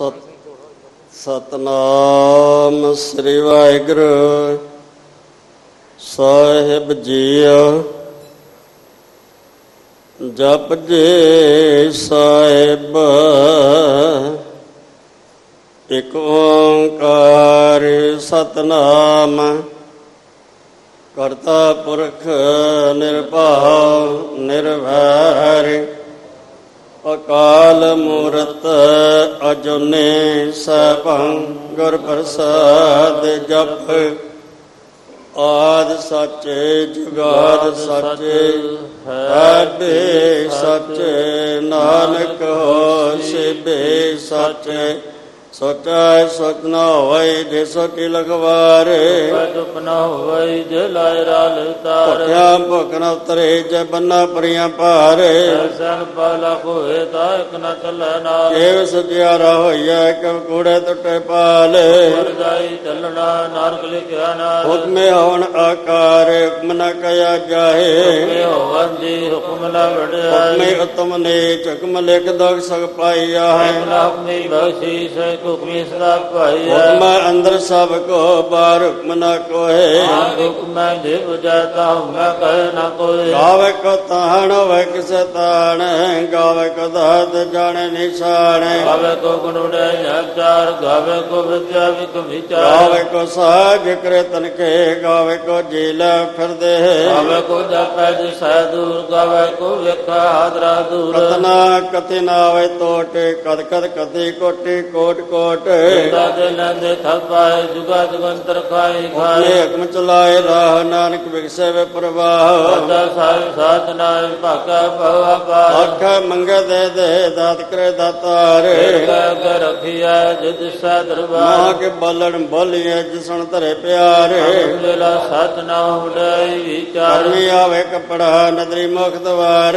ਸਤ ਸਤਨਾਮ ਸ੍ਰੀ ਵਾਹਿਗੁਰੂ। ਸਾਹਿਬ ਜੀ ਜਪ ਜੇ ਸਾਹਿਬ, ਇਕ ਓੰਕਾਰ ਸਤਨਾਮ, ਕਰਤਾ ਪੁਰਖ ਨਿਰਭਉ ਨਿਰਵੈਰ। ਅਕਾਲ ਮੂਰਤ ਅਜੁਨੇ ਸਭੰ ਗੁਰ ਪ੍ਰਸਾਦ ਜਪ। ਆਦ ਸੱਚੇ ਜੁਗਾਦ ਸੱਚੇ ਹੈਬੇ ਸੱਚੇ। ਨਾਨਕ ਹੋਸੀ ਬੇ ਸੱਚੇ। ਸੋਚੈ ਸਤਨਾ ਹੋਇ ਜੇ ਸੋਚੀ ਲਗਵਾਰੇ ਚੁਪਨਾ ਹੋਈ ਜੇ ਲਾਇ ਰਾਲ ਤਾਰ। ਭੁਖਿਆ ਭੁਖ ਨ ਉਤਰੇ ਜੇ ਬੰਨਾ ਪਰੀਆਂ ਭਾਰੇ। ਸਨ ਪਾਲਾ ਕੋਏ ਤਾ ਇਕ ਨ ਚੱਲੈ ਨਾਲ। ਏਵ ਸਤਿਆਰਾ ਹੋਈਐ ਕਬ ਕੂੜੇ ਟੁੱਟੇ ਪਾਲ। ਮਰ ਜਾਈ ਚੱਲਣਾ ਨਾਰਕ ਲਿਖਿਆ ਨਾਲ। ਹੁਕਮੇ ਹੋਣ ਆਕਾਰ ਹੁਕਮ ਨ ਕਇਆ ਜਾਹੇ ਹੋਵਨ ਦੀ ਹੁਕਮ ਨ ਵੜਿਆ ਹੁਕਮੇ ਉਤਮ ਨੇ ਹੁਕਮ ਲਿਖ ਦੋਗ ਸਗ ਪਾਈਆ ਹੈ। ਹੁਕਮੀ ਬਖਸ਼ੀਸ਼ ਹੁਕਮੀ ਸਦਾ ਭਾਈ ਹੁਕਮ ਅੰਦਰ ਸਭ ਕੋ ਬਾਹਰ ਹੁਕਮ ਨ ਕੋਏ। ਹੁਕਮ ਦੇ ਬੁਝਾਤਾ ਮੈਂ ਕਹਿ ਨ ਕੋਈ ਗਾਵੇ ਕੋ ਤਾਣ ਹੋਵੇ ਕਿਸੇ ਤਾਣ ਗਾਵੇ ਕੋ ਦਾਤ ਜਾਣੇ ਨਿਸ਼ਾਨ। ਗਾਵੇ ਕੋ ਗੁਣ ਉਡੈ ਚਾਰ ਗਾਵੇ ਕੋ ਵਿਦਿਆ ਵਿਕ ਵਿਚਾਰ। ਗਾਵੇ ਕੋ ਸਾਜ ਕਰੇ ਤਨਕੇ ਗਾਵੇ ਕੋ ਜੀਲ ਫਿਰਦੇ। ਗਾਵੇ ਕੋ ਜਪੈ ਜਿ ਸਹਿ ਦੂਰ ਗਾਵੇ ਕੋ ਵੇਖਾ ਹਾਦਰਾ ਦੂਰ। ਕਤਨਾ ਕਤੇ ਨਾ ਆਵੇ ਟੋਟ ਕਦ ਕਦ ਕਤੇ ਕੋਟੇ ਕੋਟ ਕੋਟ। ਦਾਦੇ ਲੈਂਦੇ ਥਪਾਏ ਜੁਗਾ ਜੁਗੰਤਰ ਖਾਈ ਖਾਏ। ਨੇ ਹੁਕਮ ਚਲਾਏ ਰਾਹ ਨਾਨਕ ਵਿਗਸੇ ਵੇ ਪ੍ਰਵਾਹ। ਦਾਦਾ ਸਾਹਿਬ ਸਾਧ ਨਾਇ ਭਾਗਾ ਭਵਾ ਪਾਰ ਅੱਖ ਮੰਗੇ ਦੇ ਦੇ ਦਾਤ ਕਰੇ ਦਾਤਾਰ। ਕਹਿ ਕੇ ਰਖੀਐ ਜਿਤ ਮਾਂ ਦਰਬਾਰ। ਕੇ ਬਲਣ ਬੋਲੀਏ ਜਿਸਣ ਧਰੇ ਪਿਆਰ। ਲੀਲਾ ਸਤ ਨਾ ਉਡਾਈ ਵਿਚਾਰ। ਕਰਮੀ ਆਵੇ ਕਪੜਾ ਨਦਰੀ ਮੁਖ ਦਵਾਰ।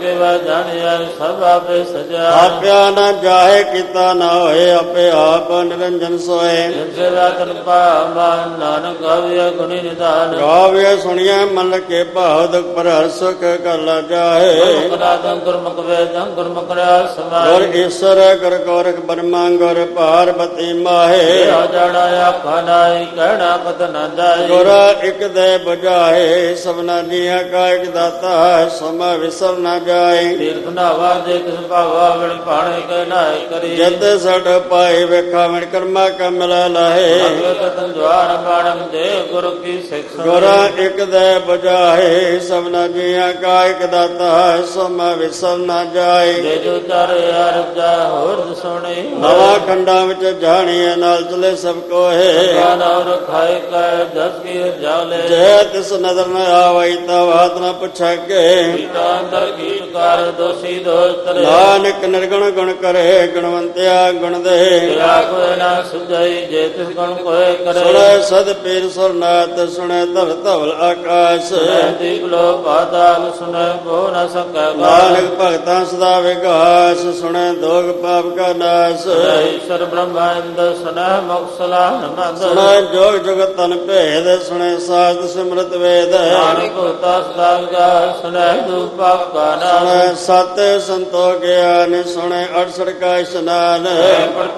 ਕੇ ਵਾ ਜਾਣਿਆ ਸਭ ਆਪੇ ਸਜਾ। ਆਪਿਆ ਨਾ ਜਾਏ ਕੀਤਾ ਨਾ ਹੋਏ ਆਪੇ ਆਪ ਨਿਰੰਜਨ ਸੋਏ ਜਿਸੇ ਵਾ ਤਨ ਪਾਵਨ ਨਾਨਕ ਗਾਵਿਆ ਗੁਣੀ ਨਿਦਾਨ ਗਾਵੇ ਸੁਣੀਐ ਮਨ ਕੇ ਭਾਵ ਦੁਖ ਪਰ ਹਰ ਸੁਖ ਕਲ ਜਾਏ ਮੁਕਦਾ ਦੰ ਗੁਰਮੁਖ ਵੇਦੰ ਗੁਰਮੁਖ ਰਿਆ ਗੁਰ ਈਸ਼ਰ ਗੁਰ ਗੋਰਖ ਬਰਮਾ ਗੁਰ ਪਾਰਬਤੀ ਮਾਹੇ। ਆ ਜੜਾਇਆ ਖਾਨਾਈ ਕਹਿਣਾ ਕਤ ਨਾ ਜਾਈ ਗੁਰ ਇਕ ਦੇ ਬੁਝਾਏ ਸਭਨਾ ਦੀਆਂ ਕਾ ਇਕ ਦਾਤਾ ਸਮਾ ਵਿਸਰ ਨਾ ਜਾਏ ਤੀਰਥ ਨਾਵਾ ਦੇ ਕਿਸ ਭਾਵਾ ਵਿਣ ਪਾਣੇ ਕਹਿ ਕਰੀ। ਜਦ ਸੜ ਪਾਏ ਵੇਖਾ ਮਨ ਕਰਮਾ ਕਾ ਮਿਲਾ ਲਾਹੇ। ਭਗਤ ਦਵਾਰ ਬਾਣਮ ਦੇ ਗੁਰੂ ਕੀ ਸਿੱਖ ਗੁਰ ਇਕ ਦੇ ਬੁਝਾਏ ਸਭਨਾ ਦੀਆਂ ਕਾ ਇਕ ਦਾਤਾ ਸਮਾ ਵਿਸਰ ਨਾ ਜਾਏ। ਜੇ ਜੋ ਚਰ ਅਰਬ ਜਾ ਹੋਰ ਸੁਣੀ। ਨਵਾ ਖੰਡਾਂ ਵਿੱਚ ਜਾਣੀਏ ਨਾਲ ਚਲੇ ਸਭ ਕੋਏ ਗਾਨ ਔਰ ਖਾਏ ਕੈ ਜਸ ਕੀ ਜਾਲੇ। ਜੇ ਤਿਸ ਨਦਰ ਨ ਆਵਈ ਤਾ ਬਾਤ ਨ ਪੁੱਛਾਗੇ। ਪੀਤਾ ਅੰਦਰ ਕੀਟ ਕਰ ਦੋਸ਼ੀ ਦੋਸ਼ ਤਰੇ ਨਾਨਕ ਨਿਰਗੁਣ ਗੁਣ ਕਰੇ ਗੁਣਵੰਤਿਆ ਗੁਣ ਦੇ। ਤੇਰਾ ਕੋਈ ਨਾ ਸੁਝਈ ਜੇ ਤਿਸ ਗੁਣ ਕੋਏ ਕਰੇ। ਸੁਣੇ ਸਦ ਪੀਰ ਸੁਰਨਾਥ ਸੁਣੇ ਧਰ ਧਵਲ ਆਕਾਸ਼। ਦੀਪ ਲੋ ਪਾਤਾਲ ਸੁਨੇ ਬੋ ਨ ਸਕੈ ਨਾਨਕ ਭਗਤਾਂ ਸਦਾ ਵਿਗਾਸ ਸੁਣੇ ਦੋਗ ਪਾਪ ਕਾ ਨਾਸ। ਈਸ਼ਰ ਬ੍ਰਹਮੰਦ ਸੁਨਹਿ ਮੁਕਸਲਾ ਨਮੰਦ ਸੁਣੇ ਜੋਗ ਜੁਗਤ ਤਨ ਭੇਦ ਸੁਣੇ ਸਾਸਤ ਸਿਮਰਤ ਵੇਦ। ਨਾਨਕ ਹੋਤਾ ਸਦਾ ਵਿਗਾਸ ਸੁਨਹਿ ਦੂਪ ਪਾਪ ਕਾ ਨਾਮ ਸੁਣੇ ਸਤ ਸੰਤੋ ਗਿਆਨ ਸੁਣੇ ਅੜਸੜ ਕਾ ਇਸ਼ਨਾਨ।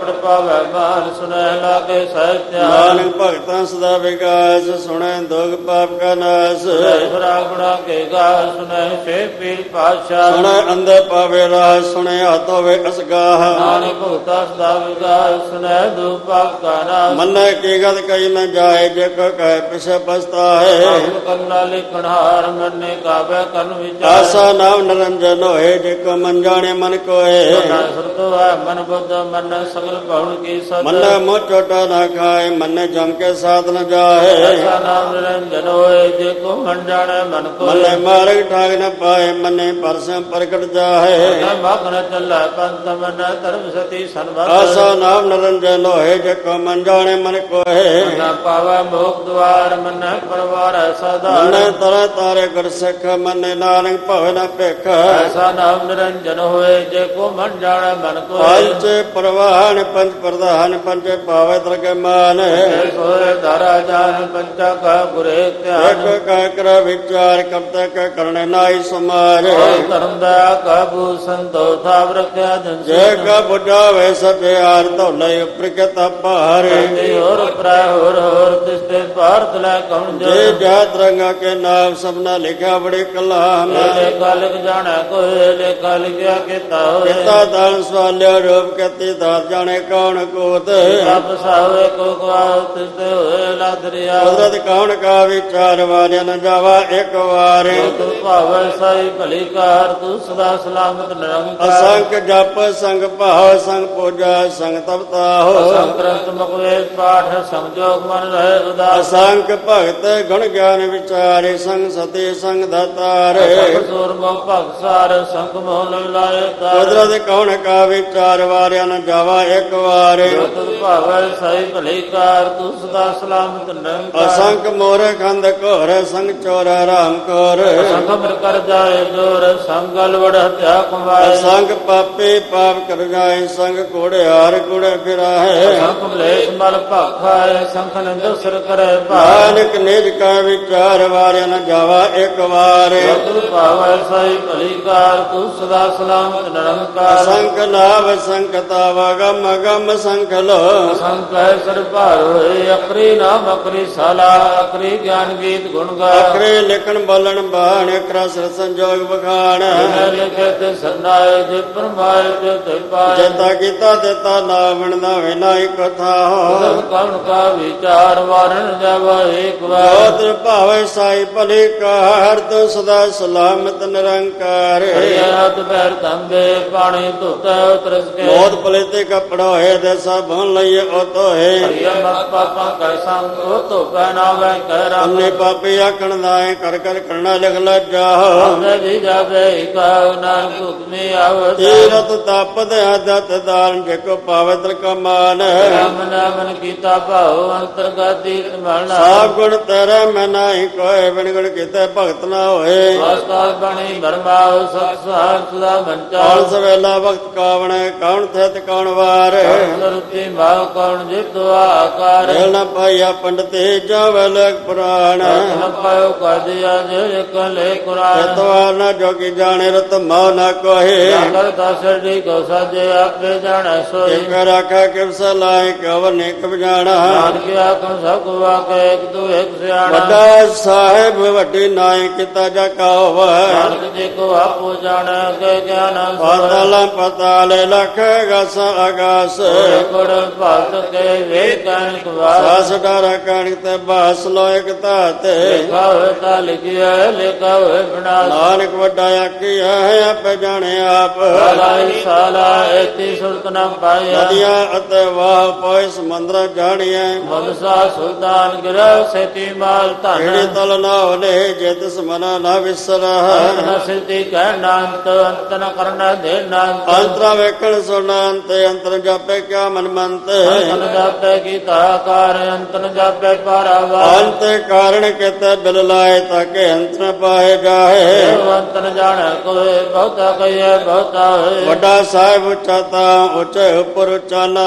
ਪੜ ਪਾਵੈ ਮਾਨ ਸੁਨਹਿ ਲਾਗੇ ਸਹਿਤਿਆ ਨਾਨਕ ਭਗਤਾਂ ਸਦਾ ਵਿਗਾਸ ਸੁਣੇ ਦੋਗ ਪਾਪ ਕਾ ਨਾਸ। ਸਰਾ ਗੁਣਾ ਕੇ ਗਾ ਸੁਨਹਿ ਸੇ ਪੀਰ ਪਾਸ਼ਾ ਸੁਣੇ ਅੰਦੇ ਪਾਵੇ ਰਾਹ ਸੁਣੇ ਹੱਥ ਹੋਵੇ ਅਸਗਾਹ। ਨਾਨਕ ਹੋਤਾ ਸਦਾ ਵਿਗਾਸ ਸੁਨਹਿ ਦੂਪ ਪਾਪ ਕਾ ਨਾਮ ਮੰਨੇ ਕੀ ਗਤ ਕਈ ਨ ਜਾਏ ਜੇ ਕੋ ਕਹੇ ਪਿਛੇ ਪਛਤਾਏ। ਕੰਨਾ ਲਿਖਣ ਹਾਰ ਮੰਨੇ ਕਾਬੇ ਕਰਨ ਵਿਚਾਰ। ਆਸਾ ਨਾਮ ਨਿਰੰਜਨ ਹੋਏ ਜੇ ਕੋ ਮਨ ਜਾਣੇ ਮਨ ਕੋਏ। ਸੁਰਤੋ ਮਨ ਬੁੱਧ ਮਨ ਸਗਲ ਭਉਣ ਕੀ ਸਤ ਮੰਨੇ ਮੋ ਚੋਟਾ ਨਾ ਖਾਏ ਮੰਨੇ ਜਮ ਕੇ ਸਾਧ ਨ ਜਾਏ। ਐਸਾ ਨਾਮ ਨਿਰੰਜਨ ਹੋਏ ਜੇ ਕੋ ਮਨ ਜਾਣੈ ਮਨ ਕੋਏ ਮੰਨੇ ਮਾਰਗ ਠਾਗ ਨ ਪਾਏ ਮੰਨੇ ਪਰਸਮ ਪ੍ਰਗਟ ਜਾਏ। ਨਾ ਮਗਨ ਚੱਲੈ ਪੰਥ ਮਨ ਧਰਮ ਸਤੀ ਸੰਵਤ ਆਸਾ ਨਾਮ ਨਿਰੰਜਨ ਹੋਏ ਜੇ ਕੋ ਮਨ ਜਾਣੇ ਮਨ ਕੋਏ। ਨਾ ਪਾਵੈ ਮੋਖ ਦਵਾਰ ਮਨ ਪਰਵਾਰ ਸਦਾ। ਮੰਨੇ ਤਰ ਤਾਰੇ ਗੁਰ ਸਿੱਖ ਮੰਨੇ ਨਾਨਕ ਭਵ ਨ ਭਿਖ। ਐਸਾ ਨਾਮ ਨਿਰੰਜਨ ਹੋਏ ਜੇ ਕੋ ਮਨ ਜਾਣੈ ਮਨ ਕੋਏ। ਪੰਚ ਪ੍ਰਵਾਹਣ ਪ੍ਰਧਾਨ ਪੰਜ ਪ੍ਰਧਾਨ ਪੰਚੇ ਪਾਵੇ ਦਰਗਹਿ ਮਾਨ। ਸੋਏ ਧਾਰਾ ਜਾਨ ਪੰਚਾ ਕਾ ਗੁਰੇ ਧਿਆਨ। ਇੱਕ ਕਾ ਕਰ ਵਿਚਾਰ ਕਰਤਾ ਕਾ ਕਰਨੇ ਨਾਈ ਸੋਏ ਧਰਮ ਦਾ ਕਾਬੂ ਸੰਤੋ ਥਾਵ ਰਖਿਆ ਜਨ ਜੇ ਕਾ ਬੁਝਾਵੇ ਸਭਿਆਰ ਧੌਲੇ ਉਪਰਕਤ ਭਾਰ। ਤੇ ਹੋਰ ਪ੍ਰੈ ਹੋਰ ਹੋਰ ਤਿਸਤੇ ਭਾਰਤ ਲੈ ਕਉਣ ਜੇ ਜੋ ਜਾਤ ਰੰਗਾ ਕੇ ਨਾਮ ਸਭਨਾ ਲਿਖਿਆ ਬੜੇ ਕਲਾਮ। ਲੇਖਾ ਲਿਖ ਜਾਣਾ ਕੋਈ ਲੇਖਾ ਲਿਖਿਆ ਕੀਤਾ ਹੋਏ। ਪਿਤਾ ਦਾਨ ਸਵਾਲਿਆ ਰੂਪ ਕਤੀ ਦਾਤ ਜਾਣੇ ਕੌਣ ਕੋਤ? ਸਭ ਸਾਵੇ ਕੋ ਗਵਾਉ ਤਿਸਤੇ ਹੋਏ ਲਾਦਰਿਆ। ਕੁਦਰਤ ਕੌਣ ਕਾ ਵਿਚਾਰ ਵਾਰਿਆ ਨ ਜਾਵਾ ਇੱਕ ਵਾਰ। ਤੂੰ ਭਾਵੈ ਸਾਈ ਭਲੀ ਕਾਰ ਤੂੰ ਸਦਾ ਸਲਾਮਤ ਨਿਰੰਕਾਰ। ਅਸੰਖ ਜਪ ਸੰਗ ਭਾਵ ਸੰਗ ਪੂਜਾ ਸੰਗ ਤਪਤਾ ਹੋ। ਸੰਕ੍ਰੰਤ ਮੁਕਵੇ ਪਾਠ ਸੰਜੋਗ ਮਨ ਰਹੇ ਉਦਾਸ। ਅਸੰਖ ਭਗਤ ਗੁਣ ਗਿਆਨ ਵਿਚਾਰੇ ਸੰਗ ਸਤੇ ਸੰਗ ਦਾਤਾਰ ਸੂਰ ਮੋ ਭਗਤ ਸਾਰ ਸੰਗ ਮੋਹ ਲਾਏ ਤਾਰ। ਕੁਦਰਤ ਕੌਣ ਕਾ ਵਿਚਾਰ ਵਾਰਿਆ ਨ ਜਾਵਾ ਇੱਕ ਵਾਰ। ਤੂੰ ਭਾਵੈ ਸਾਈ ਭਲੀ ਕਾਰ ਤੂੰ ਸਦਾ ਸਲਾਮਤ ਨਿਰੰਕਾਰ ਅਸੰਖ ਮੋਰ ਖੰਦ ਘੋਰ ਸੰਗ ਚੋਰ ਰਾਮ ਕੋਰ। ਸੰਗ ਮਿਰ ਕਰ ਜਾਏ ਜੋਰ ਸੰਗਲ ਵੜ ਹਤਿਆ ਕਮਾਏ ਸੰਗ ਪਾਪੇ ਪਾਪ ਕਰ ਜਾਏ ਸੰਗ ਕੋੜਿਆਰ ਕੁੜੇ ਫਿਰਾਏ। ਸੰਗ ਮਲੇਸ਼ ਮਲ ਭਾਖਾਏ ਸੰਖ ਨੰਦ ਸਿਰ ਕਰੇ ਭਾਰ ਨਾਨਕ ਨਿਜ ਕਾ ਵਿਚਾਰ ਵਾਰਿਆ ਨ ਜਾਵਾ ਇੱਕ ਵਾਰ। ਤੂੰ ਭਾਵੈ ਸਾਈ ਭਲੀ ਕਾਰ ਤੂੰ ਸਦਾ ਸਲਾਮਤ ਨਿਰੰਕਾਰ ਸੰਖ ਨਾਵ ਸੰਕਤਾ ਵਗਮ ਗਮ ਸੰਖ ਲੋ ਸੰਕੈ ਸਰ ਭਾਰ ਹੋਏ ਅਕਰੀ ਨਾਮ ਅਕਰੀ ਸਾਲਾ ਅਕਰੀ ਗਿਆਨ ਗੀਤ ਗੁਣ ਗਾ ਅਕਰੇ ਲਿਖਣ ਬੋਲਣ ਬਾਣ ਅਕਰਾ ਸਰ ਸੰਜੋਗ ਬਖਾਣ ਲਿਖੇ ਤੇ ਸਰਨਾਏ ਜੇ ਪਰਮਾਏ ਤੇ ਤੇ ਪਾਏ। ਜਤਾ ਕੀਤਾ ਦਿੱਤਾ ਨਾਵਣ ਦਾ ਵਿਨਾਈ ਕਥਾ। ਹੋ ਸਭ ਕਵਣ ਕਾ ਵਿਚਾਰ ਵਾਰਨ ਜਾਵਾ ਏਕ ਵਾਰ। ਜੋਤ ਭਾਵੇ ਸਾਈ ਭਲੇ ਕਾਰ ਤੂੰ ਸਦਾ ਸਲਾਮਤ ਨਿਰੰਕਾਰ। ਹਰਿਆਤ ਬੈਰ ਤੰਬੇ ਪਾਣੀ ਧੁੱਤਾ ਉਤਰਸ ਕੇ। ਮੋਦ ਭਲੇ ਤੇ ਕਪੜਾ ਹੋਏ ਦੇ ਸਭਨ ਲਈਏ ਉਹ ਤੋਏ ਹਰਿਆ ਮਤ ਪਾਪਾਂ ਕੈ ਸੰਗ ਉਹ ਧੋ ਪੈ ਨਾ ਵੈ ਕਹਿ ਰਾਮ। ਅੰਨੇ ਪਾਪੇ ਆਖਣ ਦਾਏ ਕਰ ਕਰ ਕਰਨਾ ਲਿਖ ਲੱਜਾ। ਅੰਨੇ ਵੀ ਜਾਵੇ ਕਾ ਨਾਨਕ ਹੁਕਮੇ ਆਵਤ ਤੀਰਤ ਤਪਦ ਆਦਤ ਦਾਨ ਜੇ ਕੋ ਪਾਵਤਰ ਕਮਾਨ ਰਾਮ ਨਾਮਨ ਕੀਤਾ ਭਾਉ ਅੰਤਰਗਤ ਮਲਣਾ ਸਾਬ ਗੁਣ ਤੇਰੇ ਮੈਂ ਨਾਹੀ ਕੋਏ ਬਿਨ ਗੁਣ ਕੀਤੇ ਭਗਤ ਨਾ ਹੋਏ। ਵਾਸਤਾਲ ਬਣੀ ਬਰਮਾਉ ਸਤ ਸਹਾਰ ਸਦਾ ਮੰਚਾ। ਕਾਲ ਸਵੇਲਾ ਵਕਤ ਕਾਵਣ ਕੌਣ ਥਿਤ ਕੌਣ ਵਾਰ ਸਰੁਤੀ ਮਾਉ ਕੌਣ ਜਿਤੁ ਆਕਾਰ। ਨਾ ਪਾਈਆ ਪੰਡਤੇ ਜਾਵਲ ਪੁਰਾਣ। ਲੰਪਾਇਓ ਕਜਿਆ ਜੇ ਕਲੇ ਕੁਰਾਨ। ਤਤਵਾਰ ਨਾ ਜੋਗੀ ਜਾਣੇ ਰਤ ਮਾ ਨਾ ਕੋਹੇ। ਕਰ ਦਸੜੀ ਕੋ ਸਾਜੇ ਆਪੇ ਜਾਣੈ ਸੋਈ ਇਕ ਰਾਖਾ ਕਿਵਸ ਲਾਇ ਕਵਰ ਨੇ ਕਬ ਜਾਣਾ। ਨਾਨ ਕੇ ਆਖਣ ਸਭ ਕੋ ਆਕੇ ਇੱਕ ਤੂੰ ਇੱਕ ਸਿਆਣਾ। ਵੱਡਾ ਸਾਹਿਬ ਵੱਡੀ ਨਾਇ ਕੀਤਾ ਜਾ ਕਾਵ। ਨਾਨਕ ਜੀ ਕੋ ਆਪੋ ਜਾਣੈ ਕੇ ਗਿਆਨ ਪਾਤਾਲ ਪਤਾਲ ਲਖ ਗਸ ਆਗਾਸ ਕੋੜ ਭਾਰਤ ਕੇ ਵੇ ਕਹਿਣ ਕੁਵਾਰ ਸਾਸ ਡਾਰਾ ਕਣਕ ਤੇ ਬਾਸ ਲੋਇਕ ਧਾਤੇ। ਲਿਖਾ ਹੋਏ ਤਾਂ ਲਿਖਿਆ ਲਿਖਾ ਹੋਏ ਬਣਾ ਨਾਨਕ ਵੱਡਾ ਆਖੀਆ ਹੈ ਆਪੇ ਜਾਣੇ ਆਪ। ਲਾਈ ਸਾਲਾ ਐਤੀ ਸੁਰਤ ਨਾ ਪਾਇਆ ਨਦੀਆਂ ਅਤੇ ਵਾਹ ਪੋਇ ਸਮੁੰਦਰ ਜਾਣੀਐ। ਮਨਸਾ ਸੁਲਤਾਨ ਗਿਰਵ ਸੇਤੀ ਮਾਲ ਜਿਹੜੇ ਧਨ ਤਲ ਨਾ ਹੋਲੇ ਜਿਤ ਸਮਨਾ ਨਾ ਵਿਸਰਹ ਨਸਿਤੀ ਕਹਿ ਨਾਨਤ ਅੰਤ ਨ ਕਰਨਾ ਦੇ ਨਾਨਤ ਅੰਤਰਾ ਵੇਖਣ ਸੁਣਾ ਅੰਤੇ ਅੰਤਰ ਜਾਪੇ ਕਿਆ ਮਨ ਮੰਤ ਅੰਤਨ ਜਾਪੇ ਕੀਤਾ ਕਾਰ ਅੰਤਨ ਜਾਪੇ ਪਾਰਾਵਾ ਅੰਤ ਕਾਰਣ ਕਿਤੇ ਬਿਲ ਲਾਏ ਤਾਕੇ ਅੰਤ ਨ ਪਾਏ ਜਾਏ। ਅੰਤਨ ਜਾਣੈ ਕੋਏ ਬਹੁਤਾ ਕਹੀਏ ਬਹੁਤਾ ਹੋਏ। ਵੱਡਾ ਸਾਹਿਬ ਉੱਚਾ ਤਾਂ ਉੱਚੇ ਉੱਪਰ ਉੱਚਾ ਨਾ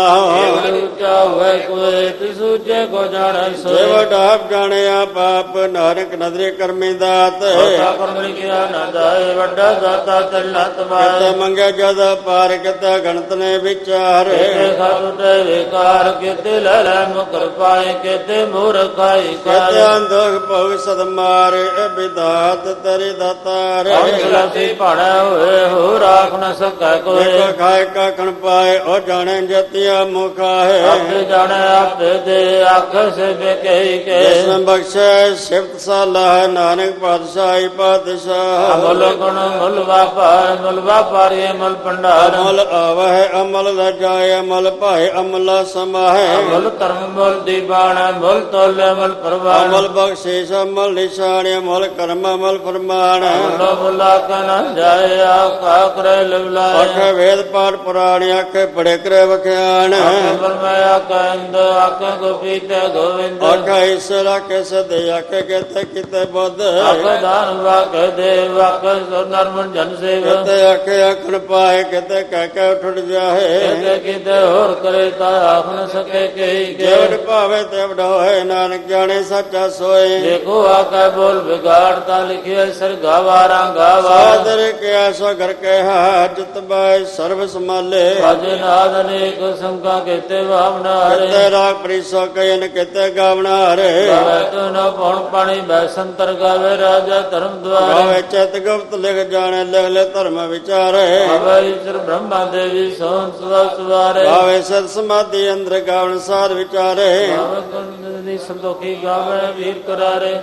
ਉੱਚਾ ਹੋਏ ਕੋਏ ਤਿਸ ਉੱਚੇ ਕੋ ਜਾਣੈ ਜੇ ਸੋਏ। ਵੱਡਾ ਆਪ ਜਾਣਿਆ ਪਾਪ ਨਾਨਕ ਨਦਰੇ ਕਰਮੀ ਦਾਤ। ਬਹੁਤਾ ਕਰਮ ਲਿਖਿਆ ਨਾ ਜਾਏ ਵੱਡਾ ਦਾਤਾ ਚੱਲਣਾ ਤਮਾਏ ਕਿਤੇ ਮੰਗੇ ਜਦ ਪਾਰ ਕਿਤੇ ਗਣਤ ਨੇ ਵਿਚਾਰ। ਕਿਤੇ ਖਾਤੂ ਤੇ ਵਿਕਾਰ ਕਿਤੇ ਲੈ ਲੈ ਮੁਕਰ ਪਾਏ ਕਿਤੇ ਮੂਰਖਾਈ ਕਿਤੇ ਕਾਏ ਅੰਦੋਖ ਭੋਗ ਸਦ ਮਾਰੇ ਵਿਦਾਤ ਤੇਰੀ ਦਾਤਾਰ ਅੰਸਲਾਸੀ ਭਾੜਾ ਹੋਏ ਹੋ ਰਾਖ ਨ ਸਕੈ ਕੋਏ ਦੇਖੋ ਖਾਏ ਕਾ ਕਣ ਪਾਏ ਉਹ ਜਾਣੇ ਜਤਿਆ ਮੁਖਾ ਹੈ। ਆਪੇ ਜਾਣੈ ਆਪੇ ਦੇ ਅੱਖ ਸੇ ਬੇਕਈ ਕੇ। ਜਿਸਨ ਬਖਸ਼ੈ ਸਿਫਤ ਸਾਲਾ ਨਾਨਕ ਪਾਤਸ਼ਾਹੀ ਪਾਤਸ਼ਾਹ। ਅਮਲ ਗੁਣ ਮੁਲ ਵਾਪਾਰ ਮੁਲ ਵਾਪਾਰੀ ਮੁਲ ਭੰਡਾਰ। ਅਮਲ ਆਵਹਿ ਅਮਲ ਨ ਜਾਏ ਅਮਲ ਭਾਏ ਅਮਲਾ ਸਮਾਹੈ। ਮੁਲ ਧਰਮ ਮੁਲ ਦੀਵਾਨ ਮੁਲ ਤੋਲੇ ਮੁਲ ਪ੍ਰਵਾਨ ਅਮਲ ਬਖਸ਼ਿਸ਼ ਅਮਲ ਨਿਸ਼ਾਨ ਅਮਲ ਕਰਮ ਅਮਲ ਫਰਮਾਨ। ਮੁਲ ਮੁਲਾ ਕਨ ਜਾਏ ਆਕਾ ਕਰੇ ਲਵਲਾਏ ਅਖ ਵੇਦ ਪਾਠ ਪੁਰਾਣ ਅਖ ਪੜੇ ਕਰੇ ਵਖਿਆਨ। ਅਮਰ ਮੈਂ ਆਕੰਦ ਆਕ ਗੋਪੀਤ ਗੋਵਿੰਦ। ਅਖ ਈਸ਼ਰ ਅਖ ਸਦੇ ਅਖ ਕਿਤੇ ਕਿਤੇ ਬੁੱਧ। ਆਕ ਦਾਨ ਵਾਕ ਦੇਵ ਆਕ ਨਰਮਨ ਜਨ ਸੇਵ। ਕਿਤੇ ਅਖ ਅਖਣ ਪਾਏ ਕਿਤੇ ਕਹਿ ਕੇ ਉਠ ਜਾਏ। ਕਿਤੇ ਕੀਤੇ ਹੋਰ ਕਰੇ ਤਾ ਆਖ ਨ ਸਕੇ ਕਹੀ ਕੇ ਜੇਵੜ ਭਾਵੇ ਤੇ ਵਡੋਏ ਨਾਨਕ ਜਾਣੇ ਸੱਚਾ ਸੋਏ। ਦੇਖੋ ਆਕਾ ਬੋਲ ਵਿਗਾੜ ਤਾ ਲਿਖਿਆ ਸਰਗਾ ਵਾਰਾਂ ਗਾਵਾ। ਸਾਦਰ ਕਿਆ ਸੋ ਘਰ ਕੇ ਹਾਜਤ ਬਾਈ ਸਰਬ ਸਮਾਲੇ ਭਜ ਨਾਦ ਅਨੇਕ ਸੰਕਾ ਕੀਤੇ ਭਾਵਨਾ ਹਰੇ। ਕਿਤੇ ਰਾਗ ਪ੍ਰੀਸੋ ਕਇਨ ਕਿਤੇ ਗਾਵਣਾ ਹਰੇ। ਗਾਵੇ ਤੋ ਨ ਪਉਣ ਪਾਣੀ ਬੈਸੰਤਰ ਗਾਵੇ ਰਾਜਾ ਧਰਮ ਦੁਆਰੇ। ਗਾਵੇ ਚਿਤ ਗੁਪਤ ਲਿਖ ਜਾਣੇ ਲਿਖ ਲੈ ਧਰਮ ਵਿਚਾਰੇ। ਗਾਵੇ ਈਸ਼ਰ ਬ੍ਰਹਮਾ ਦੇਵੀ ਸੋਨ ਸਦਾ ਸਵਾਰੇ ਗਾਵੇ ਸਤ ਸਮਾਧੀ ਅੰਦਰ ਗਾਵਣ ਸਾਧ ਵਿਚਾਰੇ। ਗਾਵੇ ਗੁਣ ਦੀ ਸੰਤੋਖੀ ਗਾਵੇ ਵੀਰ ਕਰਾਰੇ।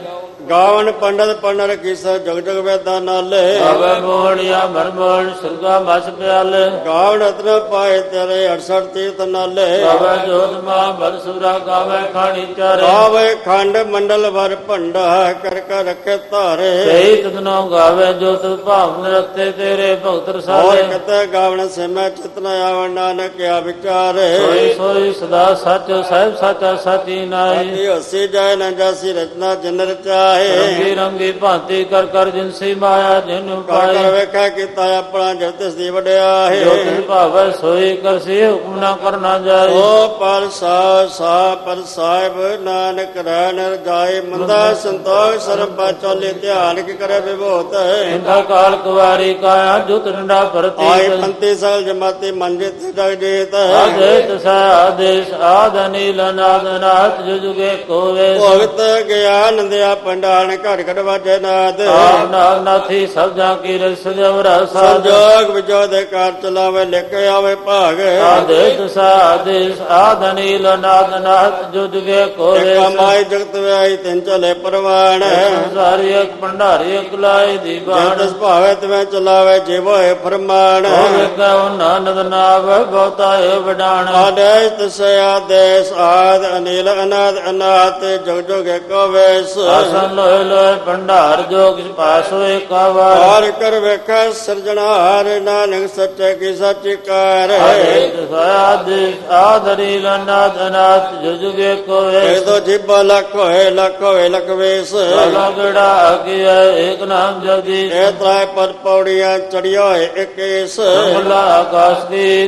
ਗਾਵਣ ਪੰਡਤ ਪੰਡਰ ਕਿਸ ਜਗ ਜਗ ਵੇਦਾ ਨਾਲੇ। ਗਾਵੇ ਬੋੜਿਆ ਮਰ ਬੋੜ ਸੁਰਗਾ ਮਸ ਪਿਆਲੇ। ਗਾਵਣ ਰਤਨ ਪਾਏ ਤੇਰੇ 68 ਤੀਰਥ ਨਾਲੇ। ਗਾਵੇ ਜੋਤ ਮਾ ਬਲ ਸੁਰਾ ਗਾਵੇ ਖਾਣੀ ਚਾਰੇ। ਗਾਵੇ ਖੰਡ ਮੰਡਲ ਵਰ ਭੰਡਾ ਕਰ ਕਰ ਰਖੇ ਧਾਰੇ। ਸਹੀ ਤਦਨੋ ਗਾਵੇ ਜੋ ਤੁ ਭਾਵਨ ਰਤੇ ਤੇਰੇ ਭਗਤ ਹੋਰ ਰਸਾਲੇ ਕਿਤੇ ਗਾਵਣ ਸਿਮੈ ਚਿਤਨ ਆਵਣ ਨਾਨਕ। ਆ ਵਿਚਾਰੇ ਸੋਈ ਸੋਈ ਸਦਾ ਸੱਚ ਸਹਿਬ ਸਾਚਾ ਸਾਚੀ ਨਾਈ ਸਾਚੀ ਹਸੀ ਜਾਏ ਨਾ ਜਾਸੀ ਰਚਨਾ ਜਿਨ ਰਚਾਏ ਰੰਗੀ ਰੰਗੀ ਭਾਂਤੀ ਕਰ ਕਰ ਜਿਨਸੀ ਮਾਇਆ ਜਿਨ ਕਰ ਕਰ ਪਾਈ। ਵੇਖਿਆ ਕੀਤਾ ਆਪਣਾ ਜਬ ਤਿਸ ਦੀ ਵਡਿਆਏ ਜੋ ਤਿਸ ਭਾਵੈ ਸੋਈ ਕਰਸੀ ਹੁਕਮ ਨਾ ਕਰਨਾ ਜਾਏ ਓ ਪਰ ਸਾ ਸਾ ਪਰ ਸਾਹਿਬ ਨਾਨਕ ਰਹਿ ਨਰ ਜਾਏ। ਮੰਦਾ ਸੰਤੋਖ ਸਰਬ ਬਾਚਾਲੇ ਧਿਆਨ ਕੀ ਕਰੇ ਵਿਭੂਤ ਇੰਦਾ ਕਾਲ ਕੁਵਾਰੀ ਕਾਇਆ ਜੁਤ ਡੰਡਾ ਆਏ ਪ੍ਰਤੀ ਪੰਤੀ ਸਲ ਜਮਾਤੀ ਮੰਜੇ ਤੇ ਜਗ ਜੀਤ ਆਦੇਤ ਸਾ ਆਦੇਸ਼ ਆਦਨੀਲ ਨਾਦ ਨਾਥ ਜੁਜੁਗੇ ਕੋਵੇ ਭਗਤ ਗਿਆਨ ਦਿਆ ਪੰਡਾਨ ਘੜ ਘੜ ਵਾਜੇ ਨਾਦ। ਆਪ ਨਾਗ ਨਾਥੀ ਸਭ ਜਾਂ ਕੀ ਰਸ ਜਵਰਾ ਸਾਧ। ਸੰਜੋਗ ਵਿਜੋ ਦੇ ਕਾਰ ਚਲਾਵੇ ਲਿਖ ਆਵੇ ਭਾਗ। ਆਦੇਸ਼ ਆਦਨੀਲ ਨਾਦ ਨਾਥ ਜੁਜੁਗੇ ਕੋਵੇ ਕਮਾਈ ਜਗਤ ਵਿਆਈ ਤਿੰਨ ਚਲੇ ਪਰਵਾਣ। ਸੰਸਾਰੀ ਇੱਕ ਭੰਡਾਰੀ ਇੱਕ ਲਾਏ ਦੀ ਬਾਣ। ਜਨਤਸ ਭਾਵੇ ਤਵੇਂ ਚਲਾਵੇ ਜਿਵੋ ਹੈ ਫਰਮਾਨ। ਹੋਵੇ ਕਉ ਨਾਨਦ ਨਾਵ ਬਹੁਤਾ ਏ ਵਡਾਣ। ਆਦੇਸ ਤਸੇ ਆਦੇਸ ਆਦ ਅਨੀਲ ਅਨਾਦ ਅਨਾਤ ਜਗ ਜਗ ਏਕੋ ਵੇਸ। ਆਸਨ ਲੋਏ ਲੋਏ ਭੰਡਾਰ ਜੋ ਕਿਛ ਪਾਸ ਹੋਏ ਕਾਵਾਰ ਹਾਰ ਕਰ ਵੇਖੈ ਸਿਰਜਣਹਾਰ ਨਾਨਕ ਸੱਚੇ ਕੀ ਸੱਚੀ ਕਾਰ। ਆਦੇਤ ਸਾ ਆਦੇਸ਼ ਆਦਨੀਲ ਨਾਦ ਨਾਥ ਜੁਜੁਗੇ ਕੋਵੇ ਇਹ ਤੋ ਜਿਬਾ ਲੱਖ ਹੋਏ ਲੱਖ ਹੋਏ ਲਖ ਵੇਸ। ਸਾਲਾ ਗੜਾ ਆਗਿਆ ਏਕ ਨਾਮ ਜਗਦੀ ਇਹ ਤਰਾਇ ਪਰ ਪੌੜੀਆਂ ਚੜਿਆ ਹੋਏ ਇਕੇਸ ਮੁੱਲਾ ਆਕਾਸ਼ ਦੀ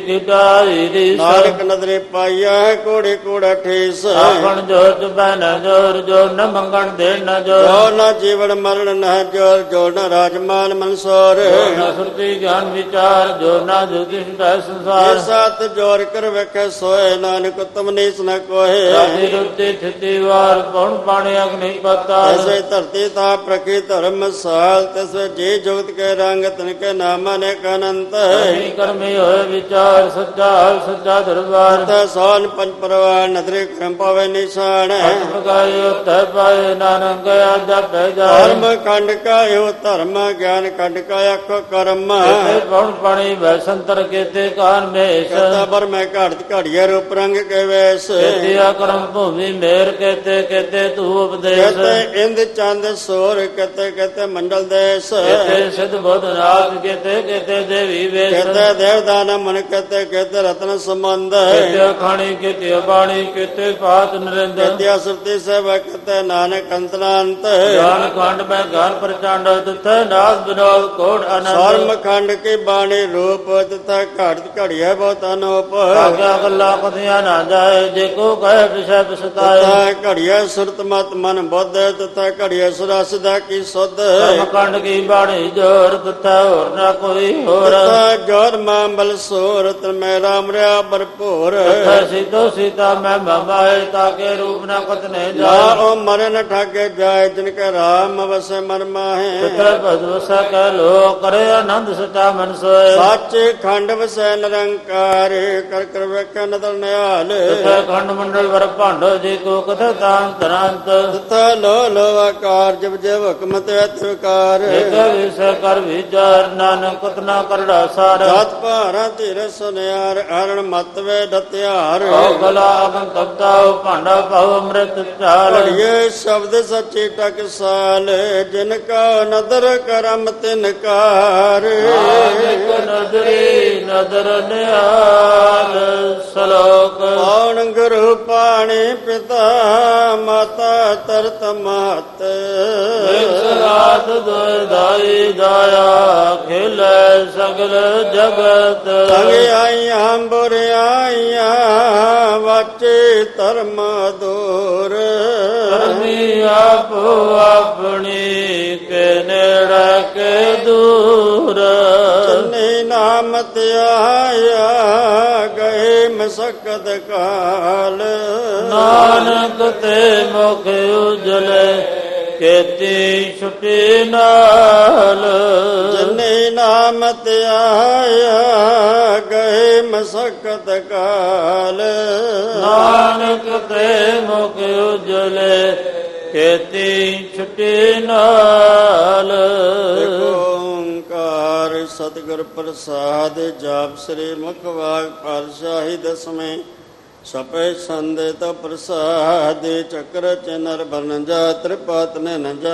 ਕਿਟਾਈ ਦੀ ਨਾਨਕ ਨਦਰੇ ਪਾਈਆ ਹੈ ਕੋੜੇ ਕੋੜਾ ਠੇਸ ਆਪਣ ਜੋਰ ਜਬੈ ਨ ਜੋਰ ਜੋ ਨ ਮੰਗਣ ਦੇ ਨ ਜੋਰ। ਜੋ ਨਾ ਜੀਵਨ ਮਰਨ ਨਾ ਜੋਰ ਜੋ ਨਾ ਰਾਜਮਾਨ ਮਨਸੋਰ। ਨ ਸੁਰਤੀ ਗਿਆਨ ਵਿਚਾਰ ਜੋ ਨਾ ਜੁਗਿਸ਼ ਦਾ ਸੰਸਾਰ। ਇਹ ਸਤ ਜੋਰ ਕਰ ਵੇਖੇ ਸੋਏ ਨਾਨਕ ਨੀਸ ਨ ਕੋਏ ਰਾਜੀ ਰੁੱਤੀ ਥਿਤੀ ਵਾਰ ਪਉਣ ਪਾਣੀ ਅਗਨੀ ਪਤਾਲ। ਐਸੇ ਧਰਤੀ ਤਾ ਪ੍ਰਕੀ ਧਰਮ ਸਾਲ ਤਿਸ ਜੀ ਜੁਗਤ ਕੇ ਰੰਗ ਤਨ ਕੇ ਨਾਮ ਨੇ ਅਨੰਤ। ਨਹੀਂ ਕਰਮੀ ਹੋਏ ਵਿਚਾਰ ਸੱਚਾ ਹਰ ਸੱਚਾ ਦਰਬਾਰ। ਤਾ ਸੋਨ ਪੰਜ ਪਰਵਾਰ ਨਦਰੇ ਕਰਮ ਪਾਵੇ ਨਿਸ਼ਾਨ ਪ੍ਰਗਾਇ ਤੈ ਪਾਏ ਨਾਨਕ ਜਪੈ ਜਾਏ। ਧਰਮ ਖੰਡ ਕਾਇਓ ਧਰਮ ਗਿਆਨ ਖੰਡ ਕਾ ਅੱਖ ਕਰਮ। ਤੇ ਪਉਣ ਪਾਣੀ ਵੈਸੰਤਰ ਕੇਤੇ ਕਾਨ ਮੇਸ਼। ਕਤਾ ਪਰ ਮੈਂ ਘੜ ਘੜੀਏ ਰੂਪ ਰੰਗ ਕੇ ਵੇਸ। ਕੇਤਿਆ ਕਰਮ ਭੂਮੀ ਮੇਰ ਕੇਤੇ ਕੇਤੇ ਤੂ ਉਪਦੇਸ਼। ਕਤੇ ਇੰਦ ਚੰਦ ਸੂਰ ਕਤੇ ਕਤੇ ਮੰਡਲ ਦੇਸ। ਕੇਤੇ ਸਿਧ ਬੁੱਧ ਨਾਥ ਕੇਤੇ ਕੇਤੇ ਦੇਵੀ ਵੇਸ਼। ਕਤੇ ਦੇਵਦਾਨ ਮਨ ਕਤੇ ਕਤੇ ਰਤਨ ਸੰਬੰਧ ਕੇਤੇ ਖਾਣੀ ਕੇਤੇ ਬਾਣੀ ਕੇਤੇ ਪਾਤ ਨਰਿੰਦ ਕਤੇ ਸੁਰਤੀ ਸੇਵ ਕਤੇ ਨਾਨਕ ਅੰਤਰਾੰਤ ਗਿਆਨ ਖੰਡ ਮੈਂ ਗਿਆਨ ਪ੍ਰਚੰਡ ਤਥੈ ਨਾਸ ਬਿਨੋਦ ਕੋਟ ਅਨੰਦ। ਸਰਮ ਖੰਡ ਕੀ ਬਾਣੀ ਰੂਪ ਤਥਾ ਘੜ ਘੜੀਏ ਬਹੁਤ ਅਨੂਪ। ਆਗਿਆ ਗੱਲਾਂ ਕਥਿਆਂ ਨਾ ਜਾਏ ਜੇ ਕੋ ਕਹੇ ਵਿਸ਼ੈ ਵਿਸਤਾਏ। ਤਥਾ ਘੜੀਏ ਸੁਰਤ ਮਤ ਮਨ ਬੁੱਧ ਤਥਾ ਘੜੀਏ ਸੁਰਸ ਦਾ ਕੀ ਸੁਧ ਕੰਡ ਕੀ ਬਾਣੀ ਜੋਰ ਤਥੈ ਹੋਰ ਨਾ ਕੋਈ ਹੋਰ। ਤਥਾ ਜੋਰ ਮਾਂਬਲ ਸੂਰਤ ਮੈਂ ਰਾਮ ਰਿਆ ਭਰਪੂਰ। ਤਥੈ ਸਿੱਧੋ ਸੀਤਾ ਮੈਂ ਮਮਾਏ ਤਾਕੇ ਰੂਪ ਨਾ ਕਤਨੇ ਨਾ ਜਾਏ ਮਰਨ ਠਾਗੇ ਜਾਏ ਜਿਨ ਕੈ ਰਾਮ ਵਸੈ ਮਨ ਮਾਹੇ। ਤਥੈ ਭਜਵ ਸਕੈ ਲੋ ਕਰੇ ਆਨੰਦ ਸਚਾ ਮਨ ਸੋਏ। ਸੱਚ ਖੰਡ ਵਸੈ ਨਿਰੰਕਾਰ ਕਰ ਕਰ ਵੇਖੈ ਨਦਰ ਨਿਹਾਲ। ਤਥੈ ਖੰਡ ਮੰਡਲ ਵਰ ਭਾਂਡੋ ਜੀ ਕੋ ਕਥ ਤਾਨ ਤਰੰਤ। ਤਥਾ ਲੋ ਲੋ ਆਕਾਰ ਜਬ ਜਬ ਹੁਕਮ ਤੇ ਅਤਵਕਾਰ ਇਕ ਵਿਸੈ ਕਰ ਵਿਚਾਰ ਨਾਨਕ ਕਤਨਾ ਕਰੜਾ ਸਾਰ। ਜਤ ਭਾਰਾਂ ਧੀਰ ਸੁਨਿਆਰ ਹਰਣ ਮਤ ਵੇ ਡਤਿਆਰ। ਓ ਗਲਾ ਅਗਨ ਤਪਤਾ ਓ ਭਾਂਡਾ ਪਾਉ ਅੰਮ੍ਰਿਤ ਚਾਲ। ਪੜੀਏ ਸ਼ਬਦ ਸੱਚੀ ਟਕਸਾਲ ਜਿਨ ਕਾ ਨਦਰ ਕਰਮ ਤਿਨ ਕਾਰ। ਨਾਨਕ ਨਦਰੀ ਨਦਰ ਨਿਹਾਲ ਸਲੋਕ। ਪੌਣ ਗੁਰੂ ਪਾਣੀ ਪਿਤਾ ਮਾਤਾ ਤਰਤ ਮਾਤ। ਰਾਤ ਦੋਇ ਦਾਈ ਦਾਇਆ ਖੇਲੇ ਸਗਲ ਜਗਤ। ਸੰਗ ਆਈਆਂ ਬੁਰਿਆ ਧਰਮ ਦੂਰ ਕਰਮੀ ਆਪੋ ਆਪਣੀ ਕੇ ਨੇੜੇ ਕੇ ਦੂਰ। ਚੰਨੀ ਨਾਮ ਧਿਆਇਆ ਗਏ ਮਸਕਤ ਕਾਲ। ਨਾਨਕ ਤੇ ਮੁਖ ਉਜਲੇ ਕੀਤੀ ਛੁਟੀ ਨਾਲ। ਜਨੇ ਨਾਮ ਧਿਆਇਆ ਗਏ ਮਸਕਤ ਕਾਲ। ਨਾਨਕ ਤੇ ਮੁਖ ਉਜਲੇ ਕੀਤੀ ਛੁਟੀ ਨਾਲ। ਓੰਕਾਰ ਸਤਿਗੁਰ ਪ੍ਰਸਾਦ ਜਾਪ ਸ੍ਰੀ ਮੁਖ ਵਾਗ ਪਾਤਸ਼ਾਹੀ ਦਸਵੇਂ ਸਪੇ ਸੰਦੇ ਤ ਪ੍ਰਸਾਦ ਚੱਕਰ ਚਨਰ ਬਨ ਜਾ ਤ੍ਰਿਪਤ ਨੇ ਨ ਜਾ।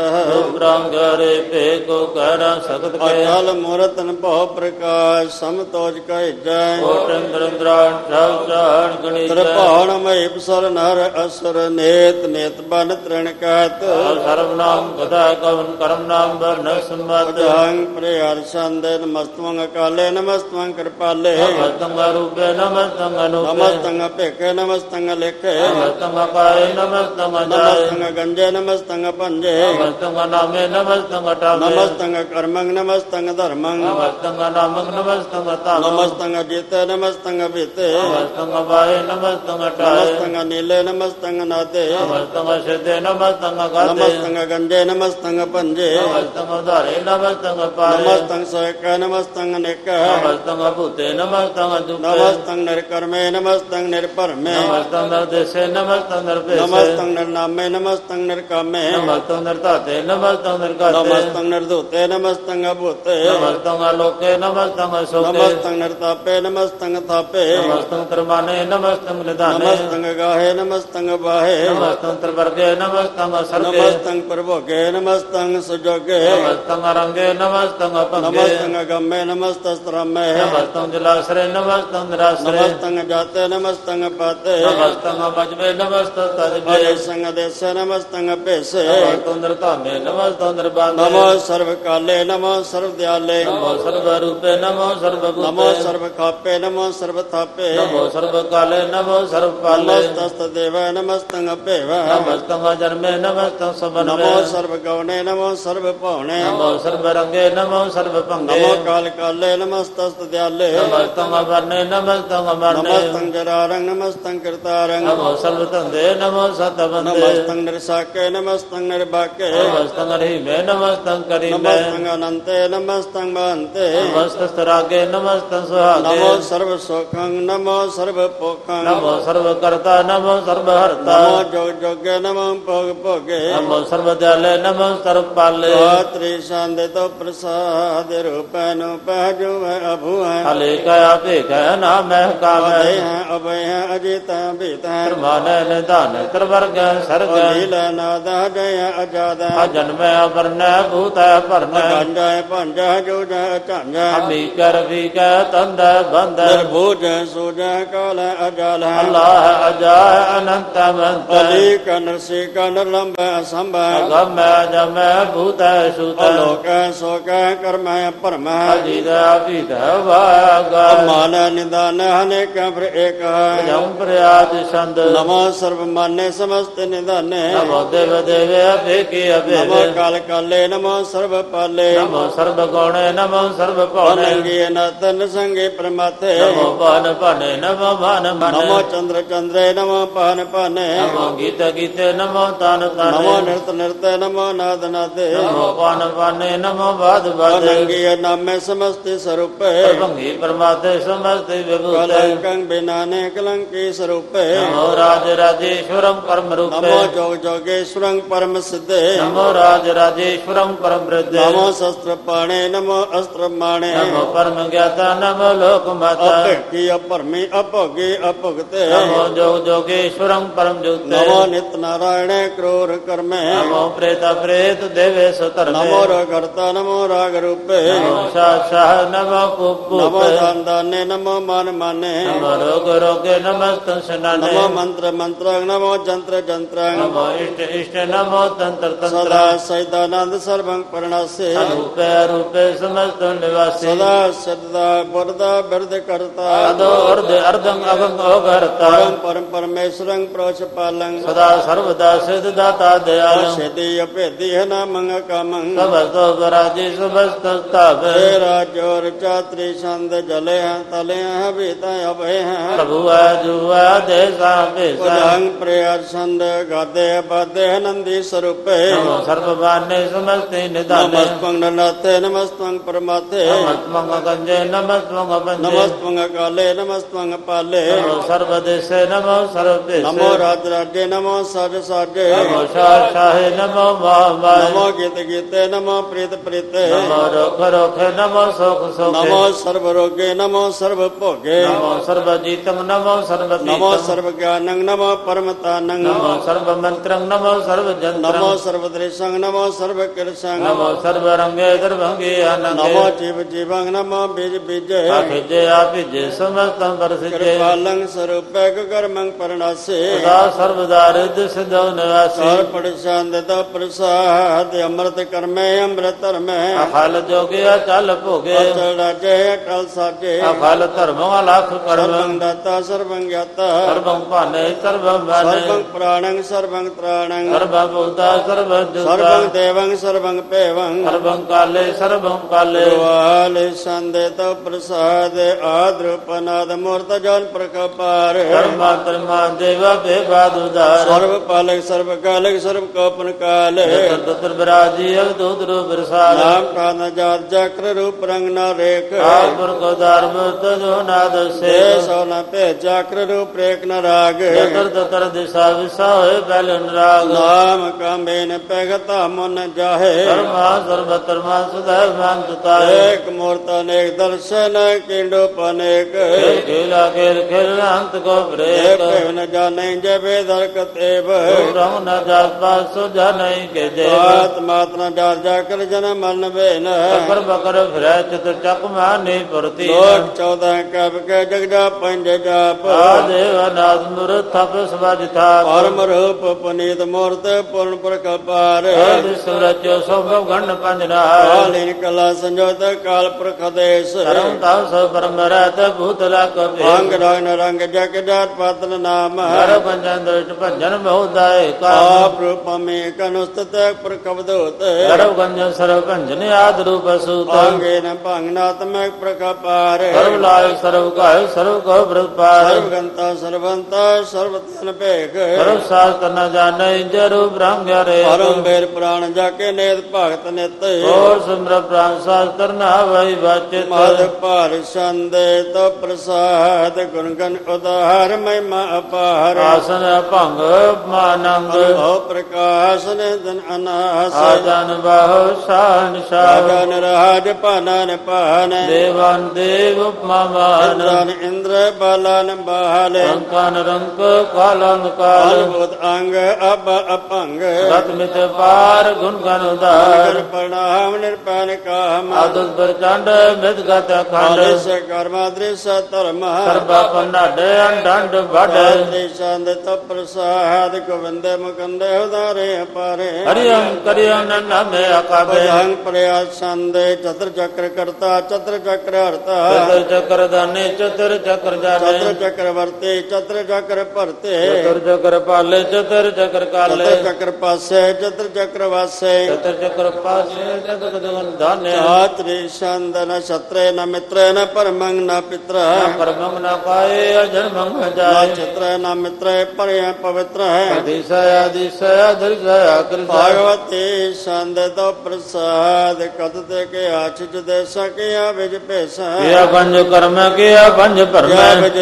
ਬ੍ਰਹਮਗਰੇ ਪੇ ਕੋ ਕਰਾ ਸਖਤ ਕੇ। ਅਕਾਲ ਮੂਰਤਨ ਭਉ ਪ੍ਰਕਾਸ਼ ਸਮ ਤੋਜ ਕਹਿ ਜੈ। ਕੋਟੰਦਰੰਦਰਾਨ ਸਭ ਜਾਣ ਗਣੀ ਤ੍ਰਿਭਾਣ ਮਹਿ ਪਸਰ ਨਰ ਅਸਰ ਨੇਤ ਨੇਤ ਬਨ ਤ੍ਰਿਣ ਕਤ। ਸਰਬ ਨਾਮ ਕਥਾ ਕਵਨ ਕਰਮ ਨਾਮ ਬਰਨ ਸੰਮਤ ਅਜਾੰਗ ਪ੍ਰਿਯਰ ਸੰਦੇ ਨਮਸਤਵੰ ਅਕਾਲੇ ਨਮਸਤਵੰ ਕਿਰਪਾਲੇ। ਨਮਸਤੰਗ ਰੂਪੇ ਨਮਸਤੰਗ ਅਨੂਪੇ ਭੇਖੇ ਨਮਸਤੰਗ ਲੇਖੇ ਨਮਸਤੰਗ ਕਾਏ ਨਮਸਤੰਗ ਜਾਏ ਨਮਸਤੰਗ ਗੰਜੇ ਨਮਸਤੰਗ ਪੰਜੇ ਨਮਸਤੰਗ ਨਾਮੇ ਨਮਸਤੰਗ ਟਾਮੇ ਨਮਸਤੰਗ ਕਰਮੰ ਨਮਸਤੰਗ ਧਰਮੰ ਨਮਸਤੰਗ ਨਾਮਕ ਨਮਸਤੰਗ ਤਾਮ ਨਮਸਤੰਗ ਜੀਤੇ ਨਮਸਤੰਗ ਬੀਤੇ ਨਮਸਤੰਗ ਬਾਏ ਨਮਸਤੰਗ ਟਾਏ ਨਮਸਤੰਗ ਨੀਲੇ ਨਮਸਤੰਗ ਨਾਤੇ ਨਮਸਤੰਗ ਸਿੱਧੇ ਨਮਸਤੰਗ ਗਾਤੇ ਨਮਸਤੰਗ ਗੰਜੇ ਨਮਸਤੰਗ ਪੰਜੇ ਨਮਸਤੰਗ ਧਾਰੇ ਨਮਸਤੰਗ ਪਾਰੇ ਨਮਸਤੰਗ ਸੇਕ ਨਮਸਤੰਗ ਨਿਕ ਨਮਸਤੰਗ ਭੂਤੇ ਨਮਸਤੰਗ ਦੁਪੇ ਨਮਸਤੰਗ ਨਿਰਕਰਮੇ ਨਮਸਤੰਗ ਨਿਰਭਰਮੇ ਨਮਸਤੰਗ ਨਿਰਦੇਸੇ ਨਮਸਤੰਗ ਨਿਰਪੇਸੇ ਨਮਸਤੰਗ ਨਿਰਨਾਮੇ ਨਮਸਤੰਗ ਨਿਰਕਾਮੇ ਨਮਸਤੰਗ ਨਿਰਧਾਤੇ ਨਮਸਤੰਗ ਨਿਰਗਾਤੇ ਨਮਸਤੰਗ ਨਿਰਧੂਤੇ ਨਮਸਤੰਗ ਭੂਤੇ ਨਮਸਤੰਗ ਲੋਕੇ ਨਮਸਤੰਗ ਸੋਤੇ ਨਮਸਤੰਗ ਨਿਰਤਾਪੇ ਨਮਸਤੰਗ ਥਾਪੇ ਨਮਸਤੰਗ ਤਰਮਾਨੇ ਨਮਸਤੰਗ ਨਿਧਾਨੇ ਨਮਸਤੰਗ ਗਾਹੇ ਨਮਸਤੰਗ ਬਾਹੇ ਨਮਸਤੰਗ ਤਰਵਰਗੇ ਨਮਸਤੰਗ ਸਰਗੇ ਨਮਸਤੰਗ ਪ੍ਰਭੋਗੇ ਨਮਸਤੰਗ ਸੁਜੋਗੇ ਨਮਸਤੰਗ ਰੰਗੇ ਨਮਸਤੰਗ ਭੰਗੇ ਨਮਸਤੰਗ ਗੰਮੇ ਨਮਸਤਸਤਰਮੇ ਨਮਸਤੰਗ ਜਲਾਸਰੇ ਨਮਸਤੰਗ ਨਿਰਾਸਰੇ ਨਮਸਤੰਗ ਜਾਤੇ ਨਮਸਤੰਗ ਪਾਤੇ ਨਮਸਤੰਗ ਬਜਵੇ ਨਮਸਤੰਗ ਤਜਵੇ ਸੰਗ ਦੇਸੇ ਨਮਸਤੰਗ ਭੇਸੇ ਨਮਸਤੰਗ ਨਿਰਧਾਮੇ ਨਮਸਤੰਗ ਨਿਰਬਾਨੇ ਨਮੋ ਸਰਵ ਕਾਲੇ ਨਮੋ ਸਰਵ ਦਿਆਲੇ ਨਮੋ ਸਰਵ ਰੂਪੇ ਨਮੋ ਸਰਵ ਨਮੋ ਭੂਤੇ ਸਰਵ ਖਾਪੇ ਨਮੋ ਸਰਵ ਥਾਪੇ ਨਮੋ ਸਰਵ ਕਾਲੇ ਨਮੋ ਸਰਵ ਪਾਲੇ ਨਮਸਤਸਤ ਦੇਵ ਨਮਸਤੰਗ ਭੇਵ। ਨਮਸਤੰਗ ਜਨਮੇ ਨਮਸਤੰਗ ਸਬਨਵੇ ਨਮੋ ਸਰਵ ਗਉਣੇ ਨਮੋ ਸਰਵ ਭਉਣੇ ਨਮੋ ਸਰਵ ਰੰਗੇ ਨਮੋ ਸਰਵ ਭੰਗੇ ਨਮੋ ਕਾਲ ਕਾਲੇ ਨਮਸਤਸਤ ਦਿਆਲੇ। ਨਮਸਤੰਗ ਵਰਨੇ ਨਮਸਤੰਗ ਮਰਨੇ ਨਮਸਤੰਗ ਜਰਾਰੰਗ ਨਮਸਤੰਗ ਕਰਤਾਰੰਗ ਨਮੋ ਸਰਵ ਧੰਦੇ ਨਮੋ ਸਤ ਬੰਦੇ ਨਮਸਤੰਗ ਨਿਰਸਾਕੇ ਨਮਸਤੰਗ ਨਿਰਬਾਕੇ ਨਮਸਤੰਗ ਰਹੀਮੇ ਨਮਸਤੰਗ ਕਰੀਮੇ। ਨਮਸਤੰਗ ਅਨੰਤੇ ਨਮਸਤੰਗ ਮਹੰਤੇ। ਨਮਸਤੰ ਰਾਗੇ ਨਮਸਤੰ ਸੁਹਾਗੇ। ਨਮੋ ਸਰਵ ਸੁਖੰ ਨਮੋ ਸਰਵ ਪੋਖੰ ਨਮੋ ਸਰਵ ਕਰਤਾ ਨਮੋ ਸਰਵ ਹਰਤਾ। ਨਮੋ ਜੋਗ ਜੋਗੇ ਨਮੋ ਭੋਗ ਭੋਗੇ। ਨਮੋ ਸਰਵ ਦਿਆਲੇ ਨਮੋ ਸਰਵ ਪਾਲੇ। ਰਾਤਰੀ ਸੰਦੇ ਤੋ ਪ੍ਰਸਾਦ ਰੂਪੈ ਨੂੰ ਪਹਿਜੂ ਅਭੂ ਹੈ ਹਲੇ ਕਾ ਭੇਖੈ ਨਾ ਮਹਿ ਕਾਮੈ ਹੈ ਹੈ ਅਜਿਤ ਹੈ ਧਰਮਾਨੈ ਨਿਧਾਨ ਤਰਵਰਗ ਸਰਗ। ਅਲੀਲ ਨਾਦਾ ਜੈ ਅਜਾਦ। ਅਜਨਮੈ ਅਵਰਨੈ ਭੂਤੈ ਭਰਨੈ। ਗੰਜਾ ਹੈ ਭੰਜਾ ਜੋ ਜੈ ਝੰਜਾ ਅਮੀ ਕਰ ਵੀ ਕੈ ਤੰਦੈ ਬੰਦੈ। ਨਿਰਭੂਜ ਸੂਜੈ ਕਾਲ ਅਜਾਲ। ਅੱਲਾਹ ਅਜਾਇ ਅਨੰਤ ਮੰਤ ਅਲੀ ਕਨ ਸੇ ਕਨ ਲੰਬ ਸੰਭੈ। ਅਗਮੈ ਜਮੈ ਭੂਤੈ ਸੂਤੈ। ਅਲੋਕ ਸੋਕ ਕਰਮੈ ਪਰਮੈ ਅਜੀਦੈ ਅਭੀਦੈ ਵਾਗਾ। ਮਾਨ ਨਿਦਾਨ ਅਨੇਕ ਪਰ ਏਕ। ਹੈ ਜਮ ਪ੍ਰਿਆਦ ਸੰਦ। ਨਮੋ ਸਰਬ ਮਾਨੇ ਸਮਸਤ ਨਿਦਾਨੇ ਨਮੋ ਦੇਵ ਦੇਵੇ ਅਭੇਕੀ ਨਮੋ ਅਭੇਵੇ ਕਾਲ ਕਾਲੇ ਨਮੋ ਸਰਬ ਪਾਲੇ। ਨਮੋ ਸਰਬ ਗੌਣੇ ਨਮੋ ਸਰਬ ਭਉਣੇ ਅਨੰਗੀ ਨਤਨ ਸੰਗੇ ਪ੍ਰਮਾਤੇ। ਨਮੋ ਭਾਨ ਭਾਨੇ ਨਮੋ ਭਾਨ ਨਮੋ ਮਨੇ ਚੰਦਰ ਚੰਦਰੇ ਨਮੋ ਪਾਨ ਪਾਨੇ ਨਮੋ ਗੀਤ ਗੀਤੇ ਨਮੋ ਤਾਨ ਨਮੋ ਤਾਨੇ ਨਿਰਤ ਨਿਰਤ ਨਮੋ ਨਾਦ ਨਾਦੇ। ਨਮੋ ਪਾਨ ਪਾਨੇ ਨਮੋ ਬਾਦ ਬਾਦੇ। ਅਨੰਗੀ ਨਾਮੇ ਸਮਸਤ ਸਰੂਪੇ। ਭੰਗੀ ਪਰਮਾਤੇ ਸਮਸਤ ਵਿਭੂਤੇ। ਕਲੰਕੰ ਬਿਨਾਨੇ ਕਲੰਕੀ ਸਰੂਪੇ। ਨਮੋ ਰਾਜ ਰਾਜੇਸ਼ਵਰੰ ਪਰਮ ਰੂਪੇ। ਨਮੋ ਜੋਗ ਜੋਗੇਸ਼ਵਰੰ ਪਰਮ ਸਿੱਧੇ। ਨਮੋ ਰਾਜ ਰਾਜੇਸ਼ਵਰੰ ਪਰਮ ਬ੍ਰਿਧੇ ਨਮੋ ਸ਼ਸਤਰ ਪਾਣੇ ਨਮੋ ਅਸਤਰ ਮਾਣੇ। ਨਮੋ ਪਰਮ ਗਿਆਤਾ ਨਮੋ ਲੋਕ ਮਾਤਾ। ਅਭੇਕੀ ਅਪਰਮੀ ਅਭੋਗੀ ਅਭੁਗਤੇ। ਨਮੋ ਜੋਗ ਜੋਗੇਸ਼ਵਰੰ ਪਰਮ ਜੋਤੇ ਨਮੋ ਨਿਤ ਨਾਰਾਇਣੇ ਕਰੋਰ ਕਰਮੇ। ਨਮੋ ਪ੍ਰੇਤਾ ਪ੍ਰੇਤ ਦੇਵੇ ਸੁਤਰਮੇ ਨਮੋ ਰਗਰਤਾ ਨਮੋ ਰਾਗ ਰੂਪੇ ਨਮੋ ਸ਼ਾਹ ਨਮੋ ਨਮੋ ਕੁਪੂਪੇ ਦਾਨ ਦਾਨੇ ਨਮੋ ਮਨ ਮਾਨੇ। ਨਮੋ ਰੋਗ ਰੋਗੇ ਨਮੋ नमस्तं शनाने नमो मन्त्र मन्त्रं नमो जन्त्र जन्त्रं नमो इष्ट इष्ट नमो तन्त्र तन्त्र सदा सैदानन्द सर्वं प्रणसे रूपे रूपे समस्तं निवासे सदा सदा वरदा वरद कर्ता अदो अर्ध अर्धं अभं ओघर्ता परं परं परमेश्वरं प्रोचपालं सदा सर्वदा सिद्धदाता दयालं शेति अपेति नामं कामं समस्तो वराजि समस्तं ताप राजोर चात्रि छंद जले तले हवित अभय प्रभु आज ਸੁਆ ਦੇ ਸਾਬੇ ਸੰ ਪ੍ਰਿਆ ਸੰਦ ਗਾਦੇ ਬਾਦੇ ਨੰਦੀ ਸਰੂਪੇ। ਨਮੋ ਸਰਬਵਾਨੇ ਸਮਸਤੇ ਨਿਦਾਨੇ ਨਮਸਤੰ ਨਨਾਤੇ ਨਮਸਤੰ ਪਰਮਾਤੇ। ਨਮਸਤੰ ਗੰਜੇ ਨਮਸਤੰ ਬੰਜੇ। ਨਮਸਤੰ ਕਾਲੇ ਨਮਸਤੰ ਪਾਲੇ। ਨਮੋ ਸਰਬਦੇਸੇ ਨਮੋ ਨਮੋ ਰਾਜ ਰਾਜੇ ਨਮੋ ਸਜ ਸਾਜੇ। ਨਮੋ ਸ਼ਾਹ ਸ਼ਾਹੇ ਨਮੋ ਮਹਾਮਾਏ ਨਮੋ ਗੀਤ ਗੀਤੇ ਨਮੋ ਪ੍ਰੀਤ ਪ੍ਰੀਤੇ। ਨਮੋ ਰੋਖ ਰੋਖੇ ਨਮੋ ਸੁਖ ਸੁਖੇ। ਨਮੋ ਸਰਬ ਰੋਗੇ ਨਮੋ ਸਰਬ ਭੋਗੇ। ਨਮੋ ਸਰਬ ਜੀਤਮ ਨਮੋ नमो सर्वज्ञानं नमो परमतानं। नमो सर्वमन्त्रं नमो सर्वजन्त्रं। नमो सर्वदृशं नमो सर्वकिरसं नमो सर्वरङ्गे सर्वङ्गे नमो जीव जीवं नमो बीज बीजे बीजे समस्तं परसिजे कृपालं स्वरूपैक कर्मं परणासे। सदा सर्वदारिद्र्य सिद्धो निवासी। सर्वपरिशान ददा प्रसाद अमृत कर्मे अमृत धर्मे अफल जोगे अचल भोगे। अचल राजे अकल साजे। अफल धर्म लाख कर्म। सर्वं दाता सर्वं ज्ञाता सर्वं पाले सर्वं वाले सर्वं प्राणं सर्वं त्राणं सर्वभूता सर्वजुता सर्वं देवं सर्वं पेवं सर्वं काले सर्वं काले वाले संदेत प्रसाद आद्रपनाद मूर्त जन प्रकपार सर्वात्मा देव बेबाद उदार सर्व पालक सर्व कालक सर्व कपन काल तत्र विराजी अवधूत रूप प्रसाद नाम का न जात चक्र रूप रंग न रेख आत्म को धर्म तजो नाद से सौन पे चक्र ਤਤਰ ਰੂਪ ਪ੍ਰੇਕ ਨ ਰਾਗ ਤਤਰ ਤਤਰ ਦਿਸ਼ਾ ਵਿਸਾ ਹੋਏ ਪਹਿਲੇ ਰਾਗ ਨਾਮ ਕਾਮੇ ਨ ਪੈਗਤਾ ਮਨ ਜਾਹੇ। ਸਰਮਾ ਸਰਬਤਰ ਮਾ ਸੁਧੈ ਭੰਤ ਤਾਏ ਏਕ ਮੂਰਤ ਅਨੇਕ ਦਰਸ਼ਨ ਕਿੰਡੋ ਪਨੇਕ। ਖੇਲਾ ਖੇਲ ਖੇਲ ਅੰਤ ਕੋ ਪ੍ਰੇਕ ਭੇਵ ਨ ਜਾਣੈ ਜੇ ਬੇਦਰ ਕਤੇ ਭੇਵ ਰਮ ਨ ਜਾਸਤਾ ਸੋ ਜਾਣੈ ਕੇ ਜੇ ਆਤਮਾਤ ਨ ਜਾਰ ਜਾ ਕਰ ਜਨ ਮਨ ਵੇਨ। ਬਕਰ ਬਕਰ ਫਿਰੈ ਚਤ ਚੱਕ ਮਾਨੇ ਪਰਤੀ। ਲੋਕ 14 ਕਬ ਕੇ ਜਗ ਜਾ ਪੰਜ ਜਾਪ। ਦੇਵ ਅਨਾਦ ਮੁਰ ਤਪਸ ਵਜਤਾ ਪਰਮ ਰੂਪ ਪਨੀਤ ਮੂਰਤ ਪੂਰਨ ਪ੍ਰਕਪਾਰ ਸੁਰਚ ਸਭ ਗੰਡ ਪੰਜਨਾ ਕਾਲੀਨ ਕਲਾ ਸੰਜੋਤ ਕਾਲ ਪ੍ਰਖਦੇਸ। ਧਰਮ ਤਵ ਸਭ ਪਰਮ ਰਤ ਭੂਤ ਲਕ ਅੰਗ ਰੰਗ ਰੰਗ ਜਗ ਜਾਤ ਪਾਤਨ ਨਾਮ। ਹਰ ਪੰਜਨ ਦ੍ਰਿਸ਼ਟ ਭੰਜਨ ਬਹੁਦਾਇ ਆਪ ਰੂਪਮੇ ਕਨੁਸਤਤ ਪ੍ਰਕਬਦੋਤ ਸਰਵ ਗੰਜ ਸਰਵ ਭੰਜਨ ਆਦ ਰੂਪ ਸੂਤ। ਅੰਗੇ ਨ ਭੰਗਨਾਤਮਕ ਪ੍ਰਕਪਾਰ ਸਰਵ ਲਾਇ ਸਰਵ ਕਾਇ ਸਰਵ ਕੋ ਪ੍ਰਪਾਰ ਸਰਵ ਕੰਤਾ ਸਰਵੰਤਾ ਸਰਬ ਤਨ ਭੇਗ ਸਰਬ ਸਾਸ ਤਨ ਜਾਣੈ ਜਰੂ ਬ੍ਰਹਮ ਗਿਆਰੇ। ਪਰਮ ਬੇਰ ਪ੍ਰਾਣ ਜਾ ਕੇ ਨੇਤ ਭਗਤ ਨਿਤ। ਹੋਰ ਸਿਮਰ ਪ੍ਰਾਨ ਸਾਸ ਤਨ ਆਵੈ ਵਾਚਿਤ। ਮਦ ਭਾਰ ਸੰਦੇ ਤੋ ਪ੍ਰਸਾਦ ਗੁਣ ਗਨ ਉਦਾਹਰ ਮਹਿਮਾ ਅਪਾਰ। ਆਸਨ ਭੰਗ ਮਾਨੰਗ ਹੋ ਪ੍ਰਕਾਸ਼ਨ ਦਨ ਅਨਾਸ। ਆਜਨ ਬਹੁ ਸਾਨ ਸਾਜਨ ਰਾਜ ਪਾਨਨ ਪਾਨ ਦੇਵਨ ਦੇਵ ਉਪਮਾ ਇੰਦਰ ਬਲਨ ਬਾ ਕਾਲ। ਅੰਕਾ ਨਰੰਕ ਕਾਲ ਅੰਕਾਲ ਭਗਤ ਅੰਗ ਅਬ ਅਪੰਗ। ਰਤ ਪਾਰ ਗੁਣ ਗਨ ਉਦਾਰ ਪ੍ਰਣਾਮ ਨਿਰਪੈਨ ਕਾਮ। ਆਦਤ ਪ੍ਰਚੰਡ ਮਿਤ ਗਤ ਅਖੰਡ। ਇਸ ਕਰਮ ਦ੍ਰਿਸ ਧਰਮ। ਸਰਬਾ ਪੰਡੜ ਅੰਡੰਡ ਵਡ ਦੇਸ਼ੰਦ ਤਪ ਪ੍ਰਸਾਦ ਗੋਵਿੰਦ ਮੁਕੰਦ ਉਦਾਰੇ ਅਪਾਰੇ। ਹਰਿਅੰ ਕਰਿਅੰ ਨਮੇ ਅਕਾਬੇ ਹੰ ਪ੍ਰਯਾਸੰਦ ਚਤਰ ਚਕਰ ਕਰਤਾ ਚਤਰ ਚਕਰ ਹਰਤਾ। ਚਤਰ ਚਕਰ ਦਾਨੇ ਚਤਰ ਚਕਰ ਜਾਣੇ। ਚਤਰ ਚਕਰ ਚਕਰ ਵਰਤੇ ਚਤਰ ਚਕਰ ਭਰਤੇ। ਚਤਰ ਚਕਰ ਪਾਲੇ ਚਤਰ ਚਕਰ ਕਾਲੇ। ਚਤਰ ਚਕਰ ਪਾਸੇ ਚਤਰ ਚਕਰ ਵਾਸੇ। ਚਤਰ ਚਕਰ ਪਾਸੇ ਚਤਰ ਚਕਰ ਦਾਨੇ ਆਤਰੇ ਸ਼ੰਦਨ ਸ਼ਤਰੇ ਨ ਮਿਤਰੇ ਨ ਪਰਮੰਗ ਨ ਪਿਤਰ। ਪਰਮੰਗ ਨ ਪਾਏ ਅਜਨਮੰਗ ਜਾਏ ਨ ਨ ਮਿਤਰੇ ਪਰਿਆ ਪਵਿੱਤਰ। ਹੈ ਅਦਿਸ਼ਾ ਅਦਿਸ਼ਾ ਦਰਜਾ ਕਰ ਭਗਵਤੇ ਸੰਦ ਤੋ ਪ੍ਰਸਾਦ ਕਦ ਤੇ ਕੇ ਆਛ ਜਦੇ ਸਕਿਆ ਵਿਜ ਭੇਸਾ। ਕਿਆ ਪੰਜ ਕਰਮ ਕਿਆ ਪੰਜ ਭਰਮ। ਕਿਆ ਵਿਜ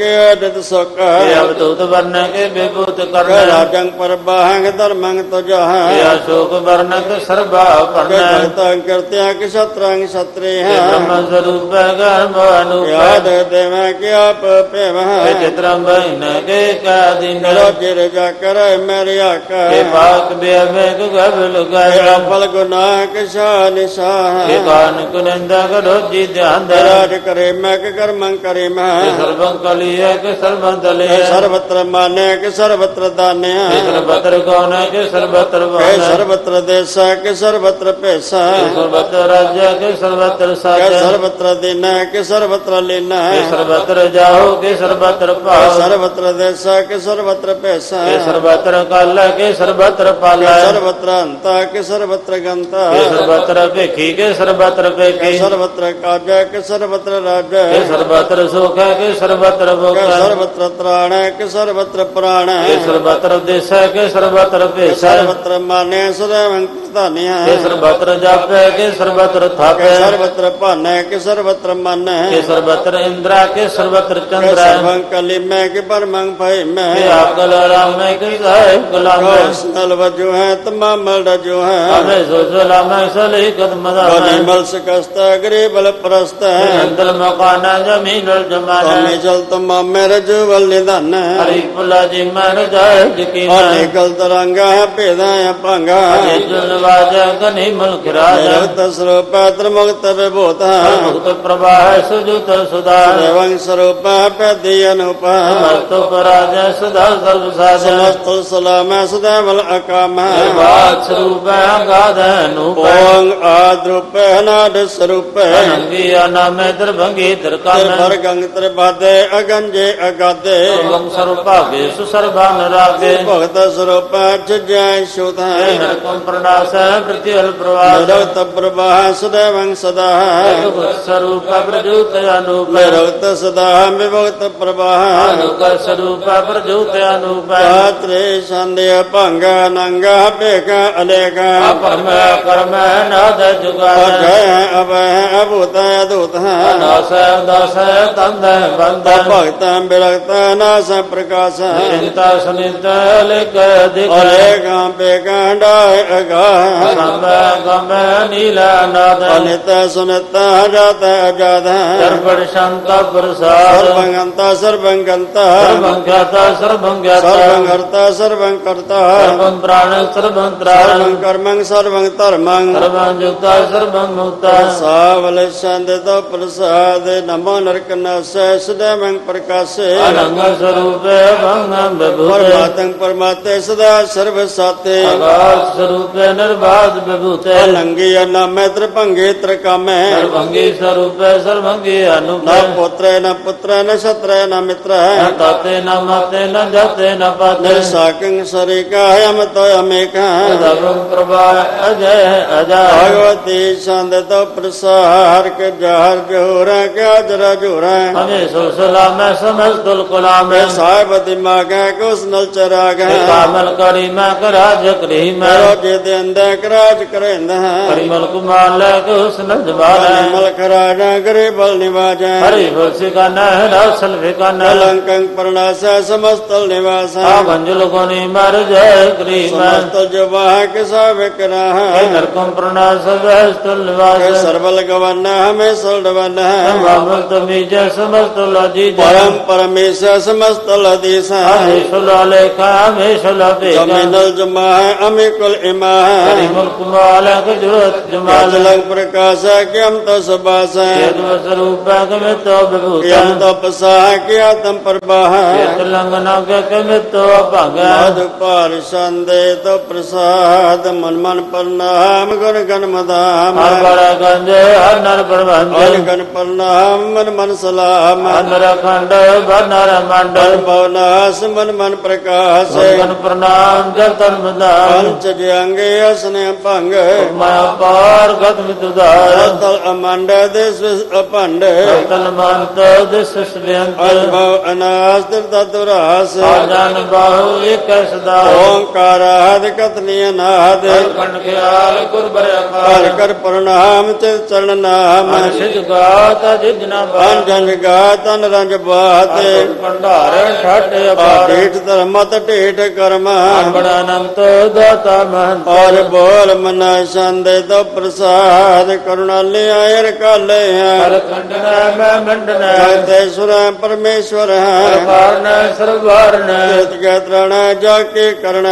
ਕੇ ਅਡਿਤ ਸੁਖ। ਹੈ ਅਵਤੂਤ ਵਰਨ ਕੇ ਬੇਬੂਤ ਕਰਨ। ਰਾਜੰ ਪਰਬਾਹੰ ਧਰਮੰ ਤੁਜਹ। ਹੈ ਅਸ਼ੋਕ ਵਰਨਕ ਸਰਬਾ ਪਰਨੈ ਭਗਤਾਂ ਕਰਤਿਆ ਕਿ ਸਤਰੰਗ ਸਤਰੇ ਹੈ। ਬ੍ਰਹਮ ਸਰੂਪ ਕਰਮ ਯਾਦ ਦੇਵੈ ਕਿ ਆਪ ਭੇਵ। ਚਿਤਰੰ ਬੈਨ ਕੇ ਕਾ ਦਿਨ। ਰੋਜਿ ਰਜਾ ਕਰੈ ਮਰਿਆ ਕਾ ਕੇ ਬਾਕ ਬੇਵੇਂ ਕੁ ਗਵਲ ਗਾਇ ਫਲ ਗੁਨਾ ਕਿਸ਼ਾ ਨਿਸ਼ਾ ਹੈ ਬਾਨ ਕੁਨੰਦਾ ਕਰੋ ਜੀ ਕਰੇ ਮੈਂ ਕਰਮੰ ਕਰੇ ਮੈਂ। ਸਰਬੰ ਕੀਆ ਕਿ ਸਰਬੰਦ ਕੈ ਸਰਬਤਰ ਮਾਨਿਆ ਕਿ ਸਰਬਤਰ ਦਾਨਿਆ ਕਿ ਸਰਬਤਰ ਹੈ ਕਿ ਸਰਬਤਰ ਕੈ ਵਾਨ ਹੈ ਸਰਬਤਰ ਦੇਸਾ ਕਿ ਸਰਬਤਰ ਭੇਸਾ ਕਿ ਸਰਬਤਰ ਰਾਜਾ ਕਿ ਸਰਬਤਰ ਕੈ ਸਾਜਾ ਸਰਬਤਰ ਦਿਨਾ ਕਿ ਸਰਬਤਰ ਲੀਨਾ ਕਿ ਸਰਬਤਰ ਜਾਓ ਕਿ ਸਰਬਤਰ ਭਾਵ ਸਰਬਤਰ ਦੇਸਾ ਕਿ ਸਰਬਤਰ ਭੇਸਾ ਕਿ ਸਰਬਤਰ ਕਾਲ ਕਿ ਸਰਬਤਰ ਪਾਲ ਕੈ ਸਰਬਤਰ ਅੰਤਾ ਕਿ ਸਰਬਤਰ ਗੰਤਾ ਕਿ ਸਰਬਤਰ ਭੇਖੀ ਕਿ ਸਰਬਤਰ ਕੈ ਭੇਖੀ ਸਰਬਤਰ ਕਾਜਾ ਕਿ ਸਰਬਤਰ ਰਾਜਾ ਕਿ ਸਰਬਤਰ ਸੁਖ ਹੈ ਕਿ ਸਰਬਤਰ ਭੁਖ ਕੈ ਹੈ ਸਰਬਤਰ ਤ੍ਰਾਣ ਕਿ ਸਰਬਤਰ ਪ੍ਰਾਣ ਕਿ ਸਰਬਤਰ ਦੇਸ ਹੈ ਕਿ ਸਰਬਤਰ ਭੇਸ ਹੈ ਸਰਬਤਰ ਮਾਨਿਆ ਸਦਾ ਧਾਨਿਆ ਕਿ ਸਰਬਤਰ ਜਪ ਹੈ ਕਿ ਸਰਬਤਰ ਥਾਪ ਕੈ ਹੈ ਸਰਬਤਰ ਭਾਨੈ ਕਿ ਸਰਬਤਰ ਮਨ ਕਿ ਹੈ ਸਰਬਤਰ ਇੰਦਰਾ ਕਿ ਸਰਬਤਰ ਕੈ ਚੰਦਰ ਹੈ ਸਰਬੰ ਕਲਿਮੈ ਕਿ ਪਰਮੰ ਭੈ ਮੈਂ ਕਿ ਆਕਲ ਰਾਮ ਹੈ ਕਿ ਸਾਹਿਬ ਗੁਲਾਮ ਹੈ ਕੋ ਸਨਲ ਵਜੋ ਹੈ ਤਮਾਮ ਰਜੋ ਹੈ ਹਮੇ ਸੋ ਸਲਾਮ ਹੈ ਸਲੀ ਕਦਮ ਦਾ ਕਨੇ ਮਲ ਸਕਸਤ ਗਰੀਬਲ ਪ੍ਰਸਤ ਹੈ ਅੰਦਰ ਮਕਾਨਾ ਜ਼ਮੀਨ ਜਮਾਨਾ ਕਮੇ ਜਲ ਤਮਾਮ ਰਜੋ ਵਲ ਨਿਧਨ। ਹਰੀ ਪੁਲਾ ਜੀ ਮਰ ਜਾਏ ਜਕੀਨਾ ਆਨੇ ਗਲ ਤਰੰਗਾ ਹੈ ਭੇਦਾ ਹੈ ਭੰਗਾ। ਹਰੇ ਜਨ ਵਾਜਾ ਗਨੀ ਮੁਲਕ ਰਾਜਾ। ਨਿਰਤ ਸਰੂਪ ਤ੍ਰਮੁਕਤ ਵਿਭੂਤ। ਮੁਕਤ ਪ੍ਰਵਾਹ ਸੁਜੁਤ ਸੁਦਾ ਦੇਵੰ ਸਰੂਪ ਪੈਦੀ ਅਨੂਪ। ਮਸਤੋ ਪਰਾਜੈ ਸਦਾ ਸਰਬ ਸਾਜਾ। ਸਮਸਤ ਸਲਾਮ ਸਦਾ ਵਲ ਅਕਾਮ ਬਾਤ ਸਰੂਪ ਗਾਧ ਅਨੂਪ ਓੰਗ ਆਦਰੂਪ ਨਾਦ ਸਰੂਪ ਅਨੰਗੀ ਅਨਾਮੇ ਦਰਭੰਗੀ ਦਰਕਾਮ ਤਰ ਗੰਗ ਤਰ ਬਾਦੇ ਅਗੰਜੇ ਅਗਾਦੇ। ਵੰ ਸਰੂਪਾਗੇ ਸੁਸਰਬਾਨ ਰਾਗੇ। ਭਗਤ ਸਰੂਪ ਜਜੈ ਸ਼ੋਧਾ। ਨਰਕਮ ਪ੍ਰਣਾਸ ਪ੍ਰਤਿਹਲ ਪ੍ਰਵਾਸ। ਨਿਰਵਤ ਪ੍ਰਭਾ ਸदैवं ਸਦਾ। ਭਗਵਤ ਸਰੂਪ ਪ੍ਰਜੂਤ ਅਨੂਪ। ਨਿਰਵਤ ਸਦਾ ਵਿਭਗਤ ਪ੍ਰਭਾ ਅਨੂਪ ਸਰੂਪ ਪ੍ਰਜੂਤ ਅਨੂਪ। ਪਾਤਰੇ ਸੰਦਿ ਭੰਗ ਨੰਗਾ ਭੇਖ ਅਲੇਗਾ ਅਪਰਮ ਕਰਮ ਨਾਦ ਜੁਗਾਦ। ਅਜੈ ਅਵੈ ਅਭੂਤ ਅਦੂਤ ਨਾਸ ਦਾਸ ਤੰਦ ਬੰਦ ਭਗਤ ਬਿਰਗਤ ਨਾਸ ਪ੍ਰਕਾਸ਼ ਚਿੰਤਾ ਸੁਨਿਤ ਲਿਖ ਦਿਖ। ਅਲੇਗਾ ਭੇਖਾਂ ਡਾਇ ਅਗਾ। ਸੰਗ ਗਮ ਨੀਲਾ ਨਾਦ ਅਨਿਤ ਸੁਨਿਤ ਜਾਤ ਅਜਾਦ ਸਰਬੜ ਸ਼ੰਤ ਪ੍ਰਸਾਦ। ਸਰਬੰਗੰਤਾ ਸਰਬੰਗੰਤਾ। ਸਰਬੰ ਗਿਆਤਾ ਸਰਬੰ ਗਿਆਤਾ ਸਰਬੰ ਪ੍ਰਾਣ ਸਰਬੰ ਤ੍ਰਾਣ। ਸਰਬੰ ਕਰਮੰ ਸਰਬੰ ਧਰਮੰ। ਸਰਬੰ ਜੁਗਤਾ ਸਰਬੰ ਮੁਕਤਾ। ਸਾਵਲ ਸੰਦ ਤੋ ਪ੍ਰਸਾਦ। ਨਮੋ ਨਰਕ ਨਾਸੈ ਸਦਮੰ ਪ੍ਰਕਾਸ਼ੇ। ਅਨੰਗ ਸਰੂਪ ਭੰਗੰ ਬਭੂਤ। ਪਰਮਾਤੰ ਪਰਮਾਤੇ ਸਦਾ ਸਰਬ ਸਾਤੇ। ਆਕਾਸ਼ ਸਰੂਪ ਨਿਰਬਾਦ ਬਭੂਤ। ਅਲੰਗੀ ਅਨਾਮੈ ਤ੍ਰਿਭੰਗੇ ਤ੍ਰਿਕਾਮੈ। ਸਰਬੰਗੀ ਸਰੂਪ ਸਰਬੰਗੀ ਅਨੂਪ। ਨਾ ਪੁੱਤਰੈ ਨ ਪੁੱਤਰੈ ਨ ਛਤਰੈ ਨ ਮਿਤਰੈ। ਨ ਤਾਤੇ ਨ ਮਾਤੇ ਨ ਜਾਤੇ ਨ ਪਾਤੇ। ਨਿਰਸਾਕੰ ਸਰਿਕਾ ਹਮ ਤੋ ਅਮੇਕਾ ਸਰਬੰ ਪ੍ਰਭਾ ਅਜੈ ਅਜਾ। ਭਗਵਤੀ ਸੰਦ ਤੋ ਪ੍ਰਸਾਰ ਕੇ ਜਹਰ ਜੋਰਾ ਕਿਆ ਜਰਾ ਜੋਰਾ। ਹਮੇ ਸੋ ਸਲਾਮੈ ਸਮਸਤੁਲ ਕੁਲਾਮੈ ਮੈਂ ਸਾਹਿਬ ਦਿਮਾਗੈ ਕੁਸ ਨਲ ਚਰਾਗੈ ਕਾਮਲ ਕਰੀ ਮੈਂ ਕਰਾਜ ਕਰੀ ਮੈਂ ਕਰੋ ਜੇ ਦੇ ਅੰਦਰ ਕਰਾਜ ਕਰੇਂਦਾ ਹਰਿਮਲ ਕੁਮਾਰ ਲੈ ਕੇ ਉਸ ਨਜਵਾਲਾ ਮਲਕ ਰਾਜਾ ਗਰੀਬਲ ਨਿਵਾਜੈ ਹਰੀ ਬੋਸੀ ਕਾ ਨਹਿ ਰਸਲ ਵਿਕਨ ਕਲੰਕੰ ਪ੍ਰਣਾਸੈ ਸਮਸਤਲ ਨਿਵਾਸੈ ਆ ਬੰਜਲ ਕੋਨੀ ਮਰ ਜੈ ਕਰੀ ਮੈਂ ਸਮਸਤਲ ਜਵਾਹ ਕੇ ਸਭ ਕਰਾਹ ਹੇ ਨਰਕਮ ਪ੍ਰਣਾਸ ਵਸਤੁਲ ਨਿਵਾਸ ਸਰਬਲ ਗਵਨ ਹਮੇ ਸਲਡਵਨ ਸਮਸਤ ਪਰਮ ਪਰਮੇਸ਼ਰ ਸਮਸਤਲ ਅਦੀਸ ਹੇ ਸੁਲਾ ਲੇਖਾ ਹਮੇ ਸੁਲਾ ਬੇਗਾ ਜਮਿਨਲ ਜਮਾ ਅਮੇ ਕੁਲ ਇਮਾ ਹਰੀ ਮੁਲਕ ਮਾਲਕ ਜੁਰਤ ਜਮਾਲ ਜਲੰਗ ਪ੍ਰਕਾਸ਼ ਕਿਮ ਤੋ ਸਬਾਸ ਸਰੂਪ ਗਮੇ ਤੋ ਬਿਭੂਤ ਪਸਾਹ ਲੰਗਨਾ ਕੇ ਕਮੇ ਤੋ ਭੰਗ। ਮਦ ਭਾਰ ਸੰਦੇ ਤੋ ਪ੍ਰਸਾਦ ਮਨ ਮਨ ਪ੍ਰਣਾਮ ਗੁਣ ਗਨ ਮਦਾਮ। ਹਰ ਬੜ ਗੰਜ ਹਰ ਨਰ ਹਰ ਪ੍ਰਬੰਧ। ਗਨ ਪ੍ਰਣਾਮ ਮਨ ਮਨ ਸਲਾਮ। ਅੰਦਰ ਖੰਡ ਬਨਰ ਮੰਡਲ। ਮਨ ਪਵਨਾਸ ਮਨ ਮਨ ਪ੍ਰਕਾਸ਼। ਗਨ ਪ੍ਰਣਾਮ ਜਲ ਤਨ ਮਦਾਨ ਪੰਚ ਜੰਗੇ ਅਸਨੇ ਭੰਗ ਮੈਂ ਪਾਰ ਗਤ ਮਿਤੁਦਾਰ ਤਲ ਅਮੰਡ ਦੇਸ ਅਪੰਡ ਤਨ ਮੰਤ ਦਿਸ ਸਬਿਅੰਤ ਅਨਭਵ ਅਨਾਸ ਤਤੁਰਾਸ ਆਜਨ ਬਾਹੂ ਇਕ ਸਦਾ ਓੰਕਾਰ ਆਦ ਕਤਨੀ ਅਨਾਦ। ਖੰਡ ਖਿਆਲ ਗੁਰ ਬਰ ਹਰ ਅਖਾਰ ਕਰ ਪ੍ਰਣਾਮ ਤੇ ਚਰਨ ਨਾਮ। ਸਿਧ ਗਾਤ ਜਿਜਨਾ ਬਾਣ ਅੰਜਨ ਗਾ ਤਨ ਰੰਜ ਬਾਤੇ। ਭੰਡਾਰ ਅਪਾਰ। ਢੇਠ ਧਰਮਤ ਢੇਠ ਕਰਮ। ਬੜਾ ਅਨੰਤ ਦਾਤਾ ਮਹੰਤ। ਔਰ ਬੋਲ ਮਨ ਸੰਦੇ ਤੋ ਪ੍ਰਸਾਦ ਕਰੁਣਾ ਲਿਆਇਰ ਕਾਲੇ ਹਰ ਖੰਡਨਾ ਮੈਂ ਮੰਡਨਾ। ਜਗਤੇਸ਼ਵਰ ਪਰਮੇਸ਼ਵਰ। ਕਾਰਨ ਸਰਵਾਰਨ। ਜਗਤ ਕੇ ਤ੍ਰਣ ਜਾ ਕੇ ਕਰਣ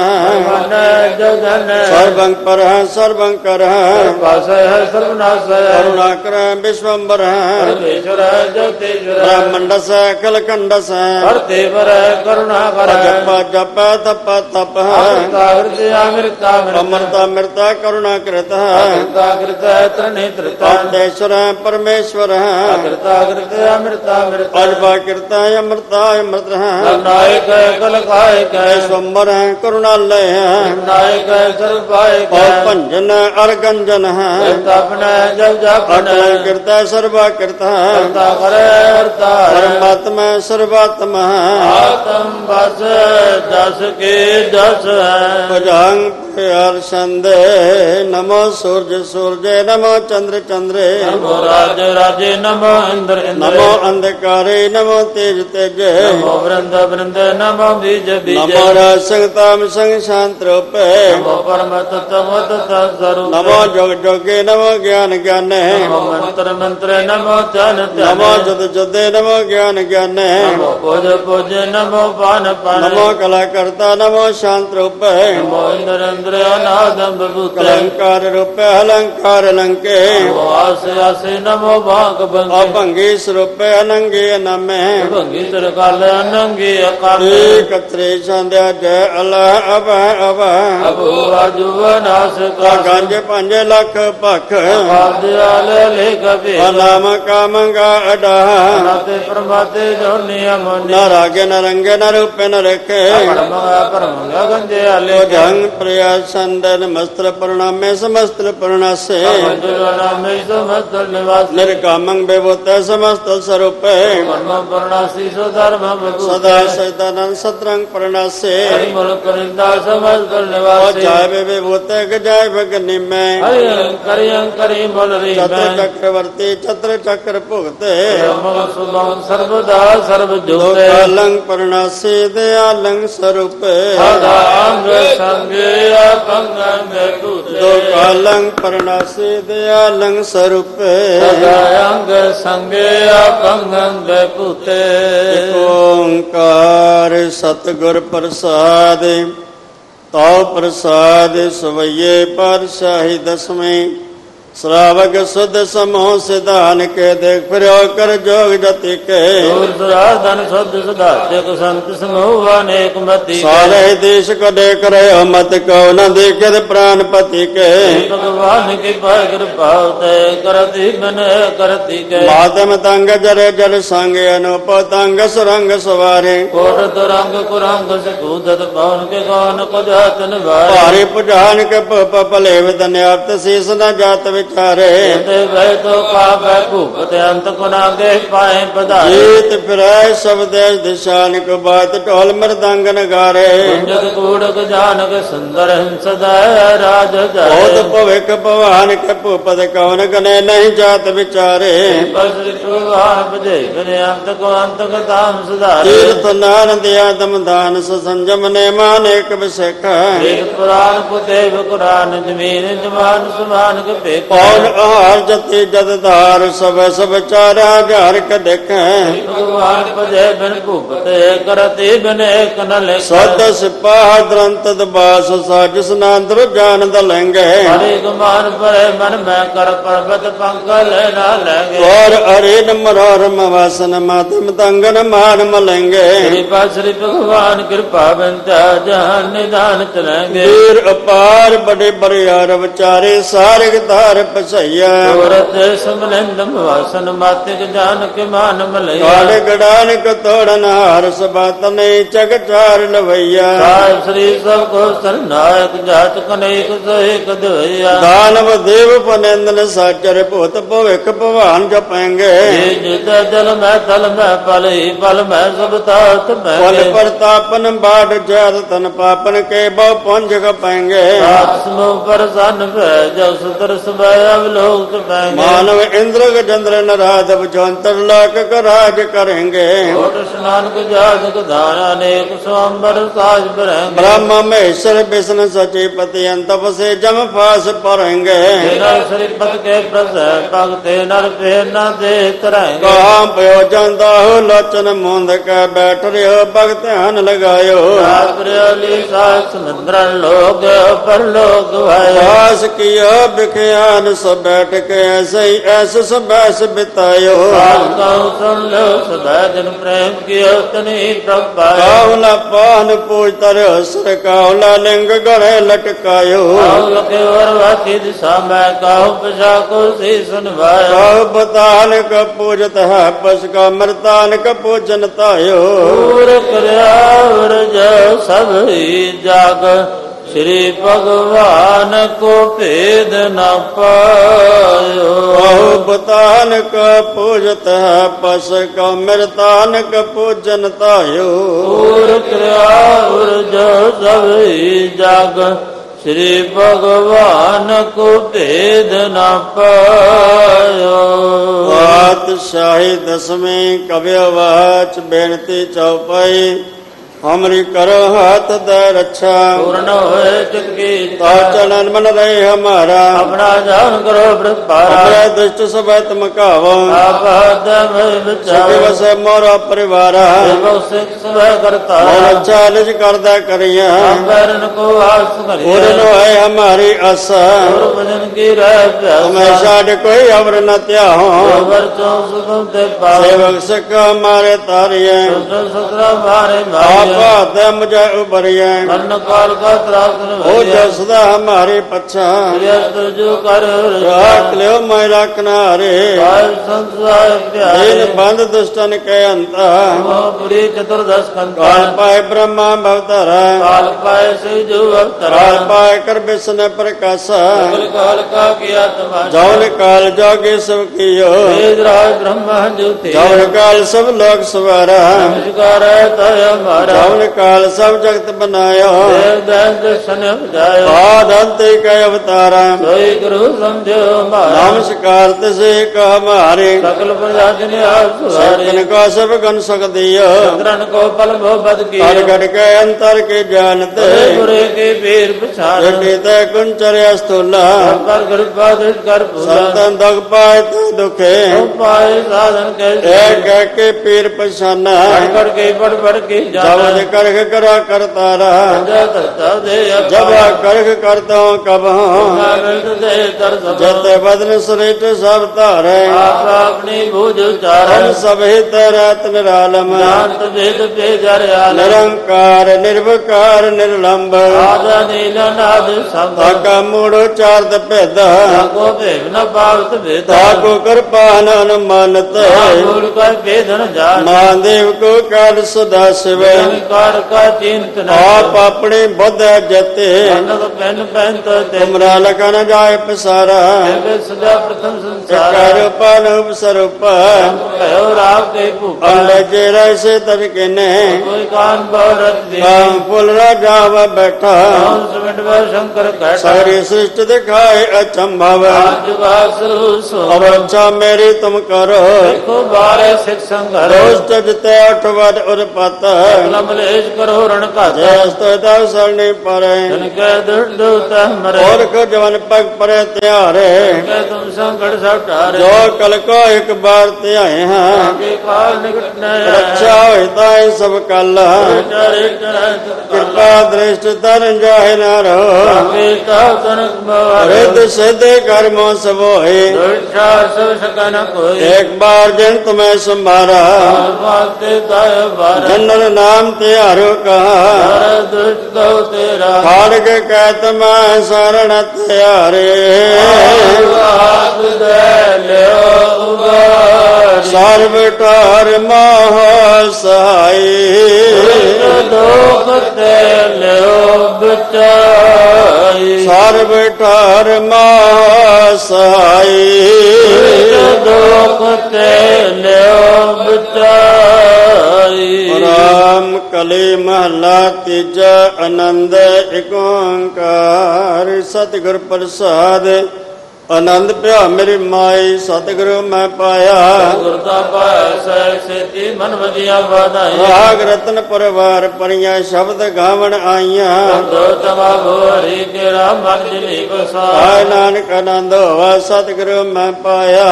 ਮਨ ਜਗਨ। ਸਰਬੰ ਪਰ ਸਰਬੰ ਕਰ ਪਾਸ ਹੈ ਸਰਬਨਾਸ ਹੈ। ਕਰੁਣਾ ਕਰ ਵਿਸ਼ਵੰਬਰ ਪਰਮੇਸ਼ਵਰ ਜਗਤੇਸ਼ਵਰ ਬ੍ਰਹਮੰਡ ਸ ਅਖਲ ਕੰਡਸ ਕਰਤੇ ਪਰ ਕਰੁਣਾ ਕਰ ਜਪ ਜਪ ਤਪ ਤਪ ਅਮਰਤਾ ਹਿਰਦਿ ਅਮਰਤਾ ਅਮਰਤਾ ਮਿਰਤਾ ਕਰੁਣਾ ਕਰਤ ਅਮਰਤਾ ਕ੍ਰਿਤ ਤਰਨੇ ਤ੍ਰਿਤਾ ਅੰਤੇਸ਼ਵਰ ਪਰਮੇਸ਼ਵਰ ਅਮਰਤਾ ਕ੍ਰਿਤ ਅਮਰਤਾ ਅਮਰਤਾ ਅਜਬਾ ਕਿਰਤਾ ਪਰਮਾਤਮਾ ਸਰਬਾਤਮਾ ਆਤਮ ਬਸ ਜਸ ਕੇ ਹੈ। ਭਜੰਗ ਪਿਆਰ ਸੰਦੇ ਨਮੋ ਸੂਰਜ ਸੂਰਜੇ ਨਮੋ ਚੰਦਰ ਚੰਦਰੇ। ਨਮੋ ਰਾਜ ਰਾਜੇ ਨਮੋ ਇੰਦਰ ਇੰਦਰ। ਨਮੋ ਅੰਧਕਾਰੇ ਨਮੋ ਤੇਜ ਤੇਜੇ। ਨਮੋ ਬ੍ਰੰਦ ਬ੍ਰੰਦ ਨਮੋ ਬੀਜ ਬੀਜ। ਨਮੋ ਰਸ ਸੰਗਤਾਮ ਸੰਗ ਸ਼ਾਂਤ ਰੂਪੇ। ਨਮੋ ਪਰਮ ਤਤਵ ਤਤ ਸਰੂਪ। ਨਮੋ ਜੋਗ ਜੋਗੇ ਨਮੋ ਗਿਆਨ ਗਿਆਨੇ। ਨਮੋ ਮੰਤਰ ਮੰਤਰ ਨਮੋ ਤਨ ਤਨ ਨਮੋ ਜੁਦ ਜੁਦੇ ਨਮੋ ਗਿਆਨ ਗਿਆਨੇ। ਨਮੋ ਪੁਜ ਪੁਜ ਨਮੋ ਪਾਨ ਪਾਨ। ਨਮੋ ਕਲਾ ਕਰਤਾ ਨਮੋ ਸ਼ਾਂਤ ਰੂਪੇ। ਨਮੋ ਇੰਦਰ ਅਨਾਦਮ ਬਭੂਤ ਕਲੰਕਾਰ ਰੂਪੇ ਅਲੰਕਾਰ ਲੰਕੇ। ਨਮੋ ਆਸ ਆਸੇ ਨਮੋ ਭਾਗ ਬੰਗੇ ਅਭੰਗੀ ਸਰੂਪੇ ਅਨੰਗੇ ਅਨਾਮੇ। ਭੰਗੀ ਤਰ ਕਾਲ ਅਨੰਗੀ ਅਕਾਲ। ਕਤਰੇ ਸੰਧਿਆ ਜੈ ਅਲਾ ਅਬ ਅਬ ਅਬੂ ਆਜੂ ਨਾਸ ਆ ਕਾ ਗੰਜ ਪੰਜ ਲੱਖ ਭਖ। ਆਦਿਆਲ ਲੇ ਕਬੇ ਨਾਮ ਕਾ ਮੰਗਾ ਅਡਾ। ਨਾਤੇ ਪਰਮਾਤੇ ਜੋਨੀ ਅਮੋਨੀ ਨ ਰਾਗੇ ਨ ਰੰਗੇ ਨ ਰੂਪੇ ਨ ਰਖੇ। ਪਰਮਗਾ ਪਰਮਗਾ ਗੰਜੇ ਆਲੇ। ਜੰਗ ਪ੍ਰਿਆ ਸੰਦਨ ਮਸਤਰ ਪ੍ਰਣਾਮੇ ਸਮਸਤਰ ਪ੍ਰਣਾਸੇ ਮੰਜੁਰ ਨਾਮੇ ਸਮਸਤ ਨਿਵਾਸ। ਨਿਰਕਾਮੰ ਬੇਵਤ ਸਮਸਤ ਸਰੂਪੇ। ਪਰਮ ਪਰਣਾਸੀ ਸੋ ਧਰਮ ਬਭੂ ਸਦਾ ਸੈਦਾਨੰ ਸਰਬਦਾ ਸਰਬ ਦੋ ਜੁਗਤੇ ਕਾਲੰ ਪ੍ਰਣਾਸੇ ਦਿਆਲੰ ਸਰੂਪੇ ਸਦਾ ਅੰਗ ਸੰਗੇ ਅਪੰਗੰ ਬੇਕੂਤੇ ਦੋ ਕਾਲੰ ਪ੍ਰਣਾਸੇ ਦਿਆਲੰ ਸਰੂਪੇ ਸਦਾ ਅੰਗ ਸੰਗੇ ਅਪੰਗੰ ਇਕ ਓੰਕਾਰ ਸਤਿਗੁਰ ਪ੍ਰਸਾਦ ਤਉ ਪ੍ਰਸਾਦ ਸਵਈਏ ਪਾਤਸ਼ਾਹੀ ਦਸਵੇਂ। ਸ਼ਰਾਵਕ ਸੁਧ ਸਮੋ ਸਿਧਾਨ ਕੇ ਦੇਖ ਫਿਰਿਓ ਕਰ ਜੋਗ ਜਤੀ ਕੇ। ਦੂਰ ਦੁਰਾਧਨ ਸੁਧ ਸੁਧਾ ਜਗ ਸੰਤ ਸਮੂਹ ਅਨੇਕ ਮਤੀ ਸਾਰੇ ਦੇਸ਼ ਕਦੇ ਕਰਿਓ ਮਤ ਕਉ ਨ ਦੇਖਿਤ ਪ੍ਰਾਨ ਪਤੀ ਕੇ। ਭਗਵਾਨ ਕੀ ਪਾਇ ਕਿਰਪਾ ਤੇ ਕਰਤੀ ਮਨ ਕਰਤੀ ਕੇ। ਮਾਤਮ ਤੰਗ ਜਰੇ ਜਲ ਸੰਗ ਅਨੂਪ ਤੰਗ ਸੁਰੰਗ ਸਵਾਰੇ। ਕੋਟ ਤੁਰੰਗ ਕੁਰੰਗ ਸਕੂਦਤ ਪਵਨ ਕੇ ਗਾਨ ਕੋ ਜਾਤਨ ਵਾਰੇ। ਭਾਰੇ ਪੁਜਾਨ ਕੇ ਪਪ ਭਲੇ ਵਿਦਨਿਆਪਤ ਸੀਸ ਨ ਜਾਤ ਵਿਚਾਰੇ। ਤੇ ਵੈ ਤੋ ਕਾਬੈ ਭੂਪਤ ਅੰਤ ਕੁਨਾਗੇ ਪਾਏ ਪਧਾਰੇ। ਜੀਤ ਫਿਰੈ ਸ਼ਬਦ ਦਿਸ਼ਾਨ ਕੋ ਬਾਤ ਢੋਲ ਮਰਦੰਗ ਨਗਾਰੇ। ਜਗ ਕੂੜਕ ਜਾਨਕ ਸੁੰਦਰ ਹੰਸ ਸਦਾ ਰਾਜ ਬਹੁਤ ਜਾਏ ਭਵਿਕ ਭਵਾਨ ਕੇ ਭੂਪਤ ਕਵਨ ਗਨੇ ਨਹੀਂ ਜਾਤ ਵਿਚਾਰੇ। ਬਸਰਿ ਭਗਵਾਨ ਭਜੇ ਬਿਨ ਅੰਤ ਕੋ ਅੰਤ ਕਤਾਮ ਸੁਧਾਰੇ। ਤੀਰਥ ਨਾਨਦ ਆਦਮ ਦਾਨ ਸੰਜਮ ਨੇ ਮਾਨ ਇੱਕ ਵਿਸੇਖ। ਵੇਦ ਪੁਰਾਨ ਪੁਤੇ ਕੁਰਾਨ ਜ਼ਮੀਨ ਜਮਾਨ ਸੁਮਾਨ ਕੇ ਪੇਖ ਪੌਣ ਆਹਾਰ ਜਤੀ ਜਦ ਧਾਰ ਸਭ ਸਭ ਚਾਰਾ ਘਰ ਕ ਦੇਖੈ। ਭਗਵਾਨ ਭਜੇ ਬਿਨ ਭੂਪਤੇ ਕਰਤੇ ਬਿਨ ਏਕ ਨ ਲਿਖ। ਸਦ ਸਿਪਾਹ ਦਰੰਤ ਦਬਾਸ ਸਾਜਿਸ ਨਾਂਦਰ ਜਾਨ ਦਲੰਗੇ ਹਰੇ ਗੁਮਾਨ ਪਰੇ ਮਨ ਮੈਂ ਕਰ ਪਰਬਤ ਪੰਕਲ ਨਾ ਲੈਗੇ ਔਰ ਅਰੇ ਨਮਰੋਰਮ ਵਾਸਨ ਮਾਤਮ ਤੰਗਨ ਮਾਨ ਮਲੰਗੇ ਸ੍ਰੀ ਸ੍ਰੀ ਭਗਵਾਨ ਕਿਰਪਾ ਬੰਤਾ ਜਹਾਨ ਨਿਦਾਨ ਚਲਾਂਗੇ ਵੀਰ ਅਪਾਰ ਬੜੇ ਬਰਿਆਰ ਵਿਚਾਰੇ ਸਾਰਗ ਧਾਰ ਪਸਈਆ ਔਰਤ ਸਮਲੰਦ ਵਾਸਨ ਮਾਤਿਕ ਜਾਨ ਕੇ ਮਾਨ ਮਲਈਆ। ਕਾੜ ਗੜਾਨ ਕ ਤੋੜਨ ਹਾਰ ਸਬਤ ਨੇ ਚਗ ਚਾਰ ਲਵਈਆ ਸਾਹਿਬ ਸ੍ਰੀ ਸਭ ਕੋ ਸਰਨਾਇਕ ਜਾਤ ਕਨੇਕ ਸੋਇਕ ਦਇਆ ਦਾਨਵ ਦੇਵ ਪਨੰਦਨ ਸਾਚਰ ਭੂਤ ਭਵਿਖ ਭਵਾਨ ਜਪਾਂਗੇ। ਜੇ ਜਿਤ ਜਲ ਮੈਂ ਤਲ ਮੈਂ ਪਲਈ ਪਲ ਮੈਂ ਸਭ ਤਾਤ ਮੈਂ ਪਲ ਪ੍ਰਤਾਪਨ ਬਾੜ ਜਰ ਤਨ ਪਾਪਨ ਕੇ ਬਹੁ ਪੁੰਜ ਕਪਾਂਗੇ ਆਤਮੋ ਪਰਸਨ ਭੈ ਜਬ ਸੁਤਰ ਸਭੈ ਅਵਲੋਕ ਪੈਂਗੇ ਮਾਨਵ ਇੰਦਰ ਗਜੰਦਰ ਨਰਾਧਵ ਜੰਤਰ ਲੋਕ ਕ ਰਾਜ ਕਰਾਂਗੇ ਕੋਟ ਸਨਾਨ ਕੁ ਜਾਜਕ ਧਾਰਾ ਅਨੇਕ ਸਵੰਬਰ ਸਾਜ ਬਰੰਗੇ ਬ੍ਰਹਮ ਮਹੇਸ਼ਰ ਵਿਸ਼ਨ ਸਚੇ ਪਤੀ ਅੰਤ ਬਸੇ ਜਮ ਫਾਸ ਪਰਾਂਗੇ ਤੇਰਾ ਸ੍ਰੀ ਪਦ ਕੇ ਪ੍ਰਸੈ ਭਗਤੇ ਨਰ ਫੇਰ ਨਾ ਦੇ ਤਰੰਗੇ ਕਹਾਂ ਪਿਓ ਜਾਂਦਾ ਹੋ ਲੋਚਨ ਮੁੰਦ ਕੇ ਬੈਠ ਰਿਓ ਭਗਤ ਧਿਆਨ ਲਗਾਇਓ। ਸਾਸ ਸਮੁੰਦਰਨ ਲੋਕ ਜਾਨ ਸਭ ਬੈਠ ਕੇ ਐਸੇ ਸਭ ਕਾਲ ਕਉ ਸੁਣ ਲੋ ਸਦਾ ਜਨ ਪ੍ਰੇਮ ਕੀਓ ਤਨੀ ਪ੍ਰਭ ਪਾਇਓ ਕਾਹਲਾ ਪਾਨ ਪੂਜ ਤਰ ਅਸਰ ਕਾਹਲਾ ਲਿੰਗ ਗੜੇ ਲਟਕਾਇਓ। ਲਕੇ ਵਰਵਾਤੀ ਦਿਸ਼ਾ ਮੈਂ ਕਾਉ ਪਛਾ ਕੋ ਸੀ ਸੁਨਵਾਇਓ ਕਾਹ ਬਤਾਨ ਕ ਪੂਜਤ ਹੈ ਪਸ ਕਾ ਮਰਤਾਨ ਕ ਪੂਜਨ ਤਾਇਓ। ਪੂਰ ਕਰਿਆ ਵਰਜ ਸਭ ਜਾਗ ਸ੍ਰੀ ਭਗਵਾਨ ਕੋ ਭੇਦ ਨ ਪਾਇਓ। ਕਾਹ ਬਤਾਨ ਕ ਪੂਜਤ ਹੈ ਪਸ ਕਾ ਮਰਤਾਨ ਕ ਪੂਜਨ ਤਾਇਓ। ਪੂਰ ਕਰਿਆ ਵਰਜ ਸਭ ਜਾਗ। ਸ੍ਰੀ ਭਗਵਾਨ ਕੋ ਭੇਦ ਨ ਪਾਇਓ। ਪਾਤਸ਼ਾਹੀ ਦਸਵੇਂ ਕਵਿ ਵਾਚ ਬੇਨਤੀ ਚਉਪਈ। ਹਮਰੀ ਕਰੋ ਹੱਥ ਦੇ ਰੱਛਾ। ਪੂਰਨ ਹੋਏ ਚੁਕੀ ਤਾ ਚਲਨ ਮਨ ਰਹੇ ਹਮਾਰਾ। ਆਪਣਾ ਜਾਨ ਕਰੋ ਪ੍ਰਪਾਰਾ ਅਪਰੇ ਦੁਸ਼ਟ ਸਭੈ ਤਮ ਕਾਵੋ ਆਪ ਹਦਮ ਸਕੇ ਵਿਚਾਰ ਵਸੈ ਮੋਰਾ ਪਰਿਵਾਰਾ। ਦੇਵ ਸਿੱਖ ਸਵੈ ਕਰਤਾ ਮਨ ਅੱਛਾ ਕਰਦਾ ਕਰੀਆਂ ਬਰਨ ਕੋ ਆਸ ਪੂਰਨ ਕਰਿਆ ਹੋਏ ਹਮਾਰੀ ਆਸਾ। ਗੁਰ ਭਜਨ ਕੀ ਰਹਿ ਪਿਆਸਾ। ਹਮੇਸ਼ਾ ਡੇ ਕੋਈ ਅਵਰ ਨ ਧਿਆਹੋ ਵਰ ਚੋਂ ਸੁਖਮ ਤੇ ਸੇਵਕ ਸੁਤ ਸਤਰਾ ਮਾਰੇ ਮਾਰਿਆ ਹਾਥ ਮੁਝੇ ਉਬਰੀਏ ਕਰਨ ਕਾਲ ਕਾ ਤਰਾਸਨ ਉਹ ਵਰਿਆ ਜਸਦਾ ਹਮਾਰੇ ਪੱਛਾ। ਯਸ ਜੋ ਕਰ ਰਾਖ ਲਿਓ ਮੈਰਾ ਕਿਨਾਰੇ। ਸਾਹਿਬ ਸੰਸਾਰ ਪਿਆਰੇ। ਬੰਦ ਦੁਸ਼ਟਨ ਕੇ ਅੰਤਾ। ਪੁਰੀ ਚਤੁਰਦਸ ਕੰਤਾਨ ਪਾਏ ਬ੍ਰਹਮਾ ਭਵਤਰਾ ਕਾਲ ਪਾਏ ਸੇ ਜੋ ਅਵਤਰਾ ਪਾਏ ਕਰ ਬਿਸਨ ਪ੍ਰਕਾਸ਼ਾ। ਕਾਲ ਕਾ ਕੀਆ ਤਮਾਸ਼ਾ ਜੌਨ ਕਾਲ ਜੋਗੇ ਸਭ ਕੀਓ। ਵੇਦ ਰਾਜ ਬ੍ਰਹਮਾ ਜੋਤੀ ਜੌਨ ਕਾਲ ਸਭ ਹੈ ਹਮਾਰਾ ਜੌਨ ਕਾਲ ਸਭ ਜਗਤ ਬਨਾਇਆ ਦੇਵ ਦਰਸ਼ਨ ਬਜਾਇਓ ਬਾਦ ਅੰਤੇ ਕੈ ਅਵਤਾਰਾ। ਸੋਈ ਗੁਰੂ ਸਮਝਿਓ ਮਾਰਾ ਨਮਸਕਾਰ ਤਿਸੇ ਕਾ ਹਮਾਰੇ। ਸਕਲ ਪ੍ਰਜਾ ਜਨ ਆਪ ਸੁਹਾਰੇ। ਸਤਨ ਕਾ ਸਭ ਗਨ ਸਕਦੀਓ ਚੰਦਰਨ ਕੋ ਪਲ ਭੋ ਬਦ ਕੀ ਹਰ ਘਟ ਕੇ ਅੰਤਰ ਕੇ ਜਾਣਤੇ ਗੁਰੇ ਕੇ ਪੀਰ ਪਛਾਨ ਜਟੇ ਤੇ ਕੁੰਚਰਿਆ ਸਤੁਲਾ ਕਰ ਕਿਰਪਾ ਦਿਸ ਕਰ ਪੂਰਾ ਸੰਤਨ ਦੁਖ ਪਾਏ ਤੇ ਦੁਖੇ। ਪਾਏ ਸਾਧਨ ਕੇ ਕਹਿ ਕੇ ਪੀਰ ਪਛਾਨਾ। ਕਰ ਕੇ ਪੜ ਪੜ ਕੇ ਜਾਣਾ। ਜਬ ਕਰਖ ਕਰਾ ਧਰਤਾ ਦੇ ਜਬ ਕਰਖ ਕਰਤਾ ਕਬ ਮਿਲਤ ਦੇ ਦਰ ਸਭ ਜਤੇ ਬਦਨ ਸ੍ਰਿਸ਼ਟ ਸਭ ਧਾਰੇ। ਆਪ ਆਪਣੀ ਬੂਝ ਉਚਾਰਨ ਹਮ ਸਭੇ ਤਰਤ ਨਿਰਾਲਮ। ਸ਼ਾਂਤ ਵੇਦ ਪੇ ਜਰਿਆ ਨਿਰੰਕਾਰ ਨਿਰਵਕਾਰ ਨਿਰਲੰਭ ਆਜਾ ਨੀਲ ਨਾਦ ਸੰਗ ਤਾਕਾ ਮੂੜੋ ਚਾਰਦ ਭੇਦਾ। ਕੋ ਭੇਵ ਨ ਪਾਵਤ ਵੇਦਾ। ਤਾਕੋ ਕਿਰਪਾਨ ਅਨੁਮਾਨਤ। ਗੁਰ ਕਾ ਭੇਦਨ ਜਾਣ। ਮਹਾਦੇਵ ਕੋ ਕਾਲ ਸਦਾ ਸਿਵ। ਕਰ ਕਾ ਚਿੰਤ ਨ ਆਪ ਆਪਣੇ ਬੁੱਧ ਜਤੇ ਅਨੰਦ ਪੈਨ ਪੈਂਤ ਤੇ ਤੁਮਰਾ ਲਗਨ ਜਾਏ ਪਸਾਰਾ ਦੇਵੇ ਸਦਾ ਪ੍ਰਥਮ ਸੰਸਾਰ ਕਰ ਪਾਨੁਪ ਸਰੂਪ ਭਇਓ ਰਾਵ ਕੇ ਭੂਪਾ ਅੰਡੇ ਜੇ ਰੈਸੇ ਤਰ ਕਿਨੇ ਕੋਈ ਕਾਨ ਬਰਤ ਦੇ ਕਾਮ ਫੁੱਲ ਰਾਜਾਵ ਬੈਠਾ ਸਮਿਟ ਵੇ ਸ਼ੰਕਰ ਕਹਿ ਸਾਰੀ ਸ੍ਰਿਸ਼ਟ ਦਿਖਾਏ ਅਚੰਭਵ ਆਜ ਵਾਸਰੂ ਸੋ ਅਬ ਅੱਛਾ ਮੇਰੀ। ਤੁਮ ਕਰੋ ਦੇਖੋ ਬਾਰੇ ਸਿਖ ਸੰਘਰ ਰੋਜ਼ ਤਜਤੇ ਅਠ ਵਡ ਉਰਪਤ ਲਮਲੇਸ਼ ਕਰੋ ਰਣ ਘਾਤ ਜੈਸਤ ਦਵ ਸਰਣੀ ਪਰੇ ਜਨ ਕੈ ਦ੍ਰਿੜ ਤਾ ਮਰੇ। ਔਰ ਕੋ ਜਵਨ ਪਗ ਪਰੇ ਧਿਆਰੇ ਕੈ ਤੁਮ ਸੰਗੜ ਸਭ ਟਾਰੇ ਜੋ ਕਲ ਕੋ ਇੱਕ ਹਾਂ ਕੇ। ਹਰ ਕਉ ਤੇਰਾ। ਖਾੜ ਕੇ ਕਹਿਤ ਮੈਂ ਸਰਣ ਧਿਆਰੇ ਆਪ ਦੇ ਲਿਓ ਸਰਬ ਟਾਰ ਮੋਹ ਸਹਾਈ। ਦੁਖ ਤੇ ਲਿਓ ਬਚਾਈ। ਸਰਬ ਟਾਰ ਮੋਹ ਸਹਾਈ। ਦੁਖ ਤੇ ਲਿਓ ਬਚਾਈ। ਰਾਮ ਕਲੇ ਮਹਲਾ ਤੀਜਾ ਆਨੰਦ ਏਕ ਓੰਕਾਰ ਸਤਿਗੁਰ ਪ੍ਰਸਾਦ, ਆਨੰਦ ਭਿਆ ਮੇਰੀ ਮਾਈ, ਸਤਿਗੁਰੂ ਮੈਂ ਪਾਇਆ। ਗੁਰਤਾ ਸੇਤੀ ਮਨ ਵਜਿਆ ਵਾਧਾਈ ਰਾਗ ਰਤਨ ਪਰਵਾਰ ਪਰੀਆਂ ਸ਼ਬਦ ਗਾਵਣ ਆਈਆਂ। ਦੋ ਤਮਾ ਭੋਰੀ ਤੇਰਾ ਮਨ ਜਿਨੀ ਬਸਾ ਆਏ ਨਾਨਕ ਆਨੰਦ ਹੋਵਾ ਸਤਿਗੁਰੂ ਮੈਂ ਪਾਇਆ।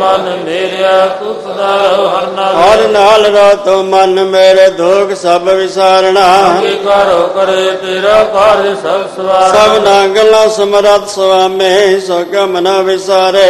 ਮਨ ਮੇਰਿਆ ਤੂੰ ਸਦਾ ਹਰ ਨਾਮ। ਹਰ ਨਾਲ ਰੋ ਤੋ ਮਨ ਮੇਰੇ ਦੁਖ ਸਭ ਵਿਸਾਰਣਾ ਕੀ ਕਰੋ ਕਰੇ ਤੇਰਾ ਕਾਰਜ ਸਭ ਸਵਾਰ ਸਭ ਨਾਗਲਾ ਸਮਰਤ ਸੁਆਮੇ ਸੋ ਕਮ ਮਨਾ ਵਿਸਾਰੇ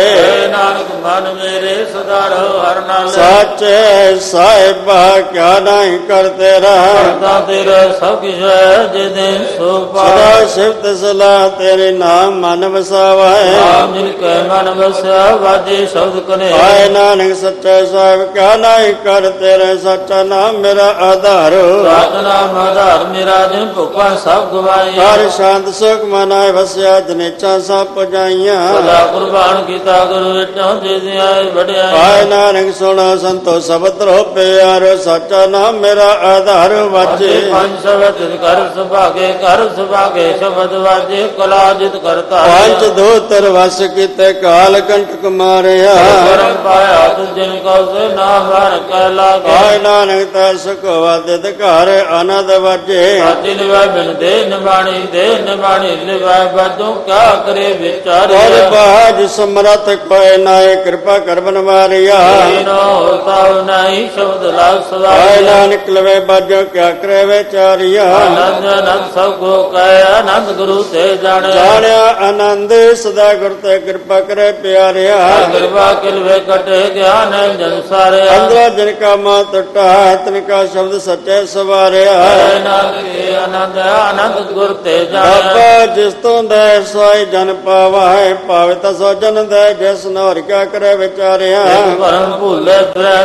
ਨਾਨਕ ਮਨ ਮੇਰੇ ਸਦਾਰੋ ਹਰ ਨਾਲ। ਸਾਚੇ ਸਾਹਿਬਾ ਕਿਆ ਨਹੀਂ ਕਰਤੇ ਰਹਾ। ਕਰਤਾ ਤੇਰਾ ਸਭ ਕਿਛ ਹੈ ਜੇ ਦੇ ਸੋ ਪਾਏ ਸਦਾ ਸਿਫਤ ਸਲਾਹ ਤੇਰੇ ਨਾਮ ਮਨ ਵਸਾਵੈ ਨਾਮ ਜਿਨ ਕੈ ਮਨ ਵਸਿਆ ਵਾਜੇ ਸ਼ਬਦ ਕਨੇ ਆਏ ਨਾਨਕ ਸੱਚੇ ਸਾਹਿਬ ਕਿਆ ਨਹੀਂ ਕਰ ਤੇਰੇ ਸੱਚਾ ਨਾਮ ਮੇਰਾ ਆਧਾਰ। ਸਤਨਾਮ ਆਧਾਰ ਮੇਰਾ ਜਿਨ ਭੁਖਾਂ ਸਭ ਗਵਾਈ ਹਰ ਸ਼ਾਂਤ ਸੁਖ ਮਨਾਏ ਵਸਿਆ ਜਨੇਚਾ ਸਭ ਪਜਾਈਆਂ। ਸਦਾ ਕੁਰਬਾਨ ਕੀਤਾ ਗੁਰੂ ਵਿਟਾਂ ਦੇ ਦਿਆਏ ਵਡਿਆਈ ਆਏ ਨਾਨਕ ਸੁਣੋ ਸੰਤੋ ਸਬਦ ਰੋ ਪਿਆਰੋ ਸੱਚਾ ਨਾਮ ਮੇਰਾ ਆਧਾਰ ਵਾਜੇ ਪੰਜ ਸ਼ਬਦ ਕਰ ਸੁਭਾਗੇ ਕਰ ਸੁਭਾਗੇ ਸ਼ਬਦ ਵਾਜੇ ਕਲਾ ਜਿਤ ਕਰਤਾ ਪੰਜ ਧੋਤਰ ਵਸ ਕੀਤੇ ਕਾਲ ਕੰਟਕ ਮਾਰਿਆ ਕਰਮ ਪਾਇਆ ਤੁ ਜਿਨ ਕੋ ਸੇ ਨਾਮ ਹਰ ਕੈ ਲਾਗੇ। ਆਏ ਨਾਨਕ ਤਾ ਸੁਖ ਵਾਦਿਤ ਘਰ ਆਨੰਦ ਵਾਜੇ। ਸਾਚੀ ਲਿਵੈ ਬਿਨ ਦੇ ਨਿਬਾਣੀ ਦੇ ਨਿਬਾਣੀ ਲਿਵੈ ਬਦੋਂ ਕਾ ਕਰੇ ਔਰ ਵਿਚਾਰਿਆ ਬਾਜ ਸਮਰਥ ਕੋਇ ਨਾਏ ਕਿਰਪਾ ਕਰ ਬਨਵਾਰਿਆ। ਤੀਨੋ ਤਾਉ ਨਹੀਂ ਸ਼ਬਦ ਲਾਗ ਸਦਾ ਨਾਨਕ ਲਵੇ ਬਾਜੋ ਕਿਆ ਕਰੇ ਵਿਚਾਰਿਆ ਆਨੰਦ ਆਨੰਦ ਸਭ ਕੋ ਕਹਿ ਆਨੰਦ ਗੁਰੂ ਤੇ ਜਾਣਿਆ। ਜਾਣਿਆ ਆਨੰਦ ਸਦਾ ਗੁਰ ਤੇ ਕਿਰਪਾ ਕਰੇ ਪਿਆਰਿਆ। ਕਿਰਪਾ ਕਿਲਵੇ ਕਟੇ ਗਿਆਨ ਜਨ ਸਾਰਿਆ। ਅੰਦਰੋਂ ਜਿਨ ਕਾ ਮਾ ਟੁੱਟਾ ਤਨ ਕਾ ਸ਼ਬਦ ਸੱਚੇ ਸਵਾਰਿਆ। ਨਾਨਕੇ ਆਨੰਦ ਆਨੰਦ ਗੁਰ ਤੇ ਜਾਣਿਆ। ਬਾਬਾ ਜਿਸ ਤੋਂ ਦੇ ਸੋਈ ਜਨ ਪਾਵੈ ਪਾਵੇ ਤਾ ਸੋ ਜਨ ਦੇ ਜਿਸ ਨੋਰ ਕਿਆ ਕਰੇ ਵਿਚਾਰਿਆ ਪਰਮ ਭੁੱਲੇ ਫਿਰੈ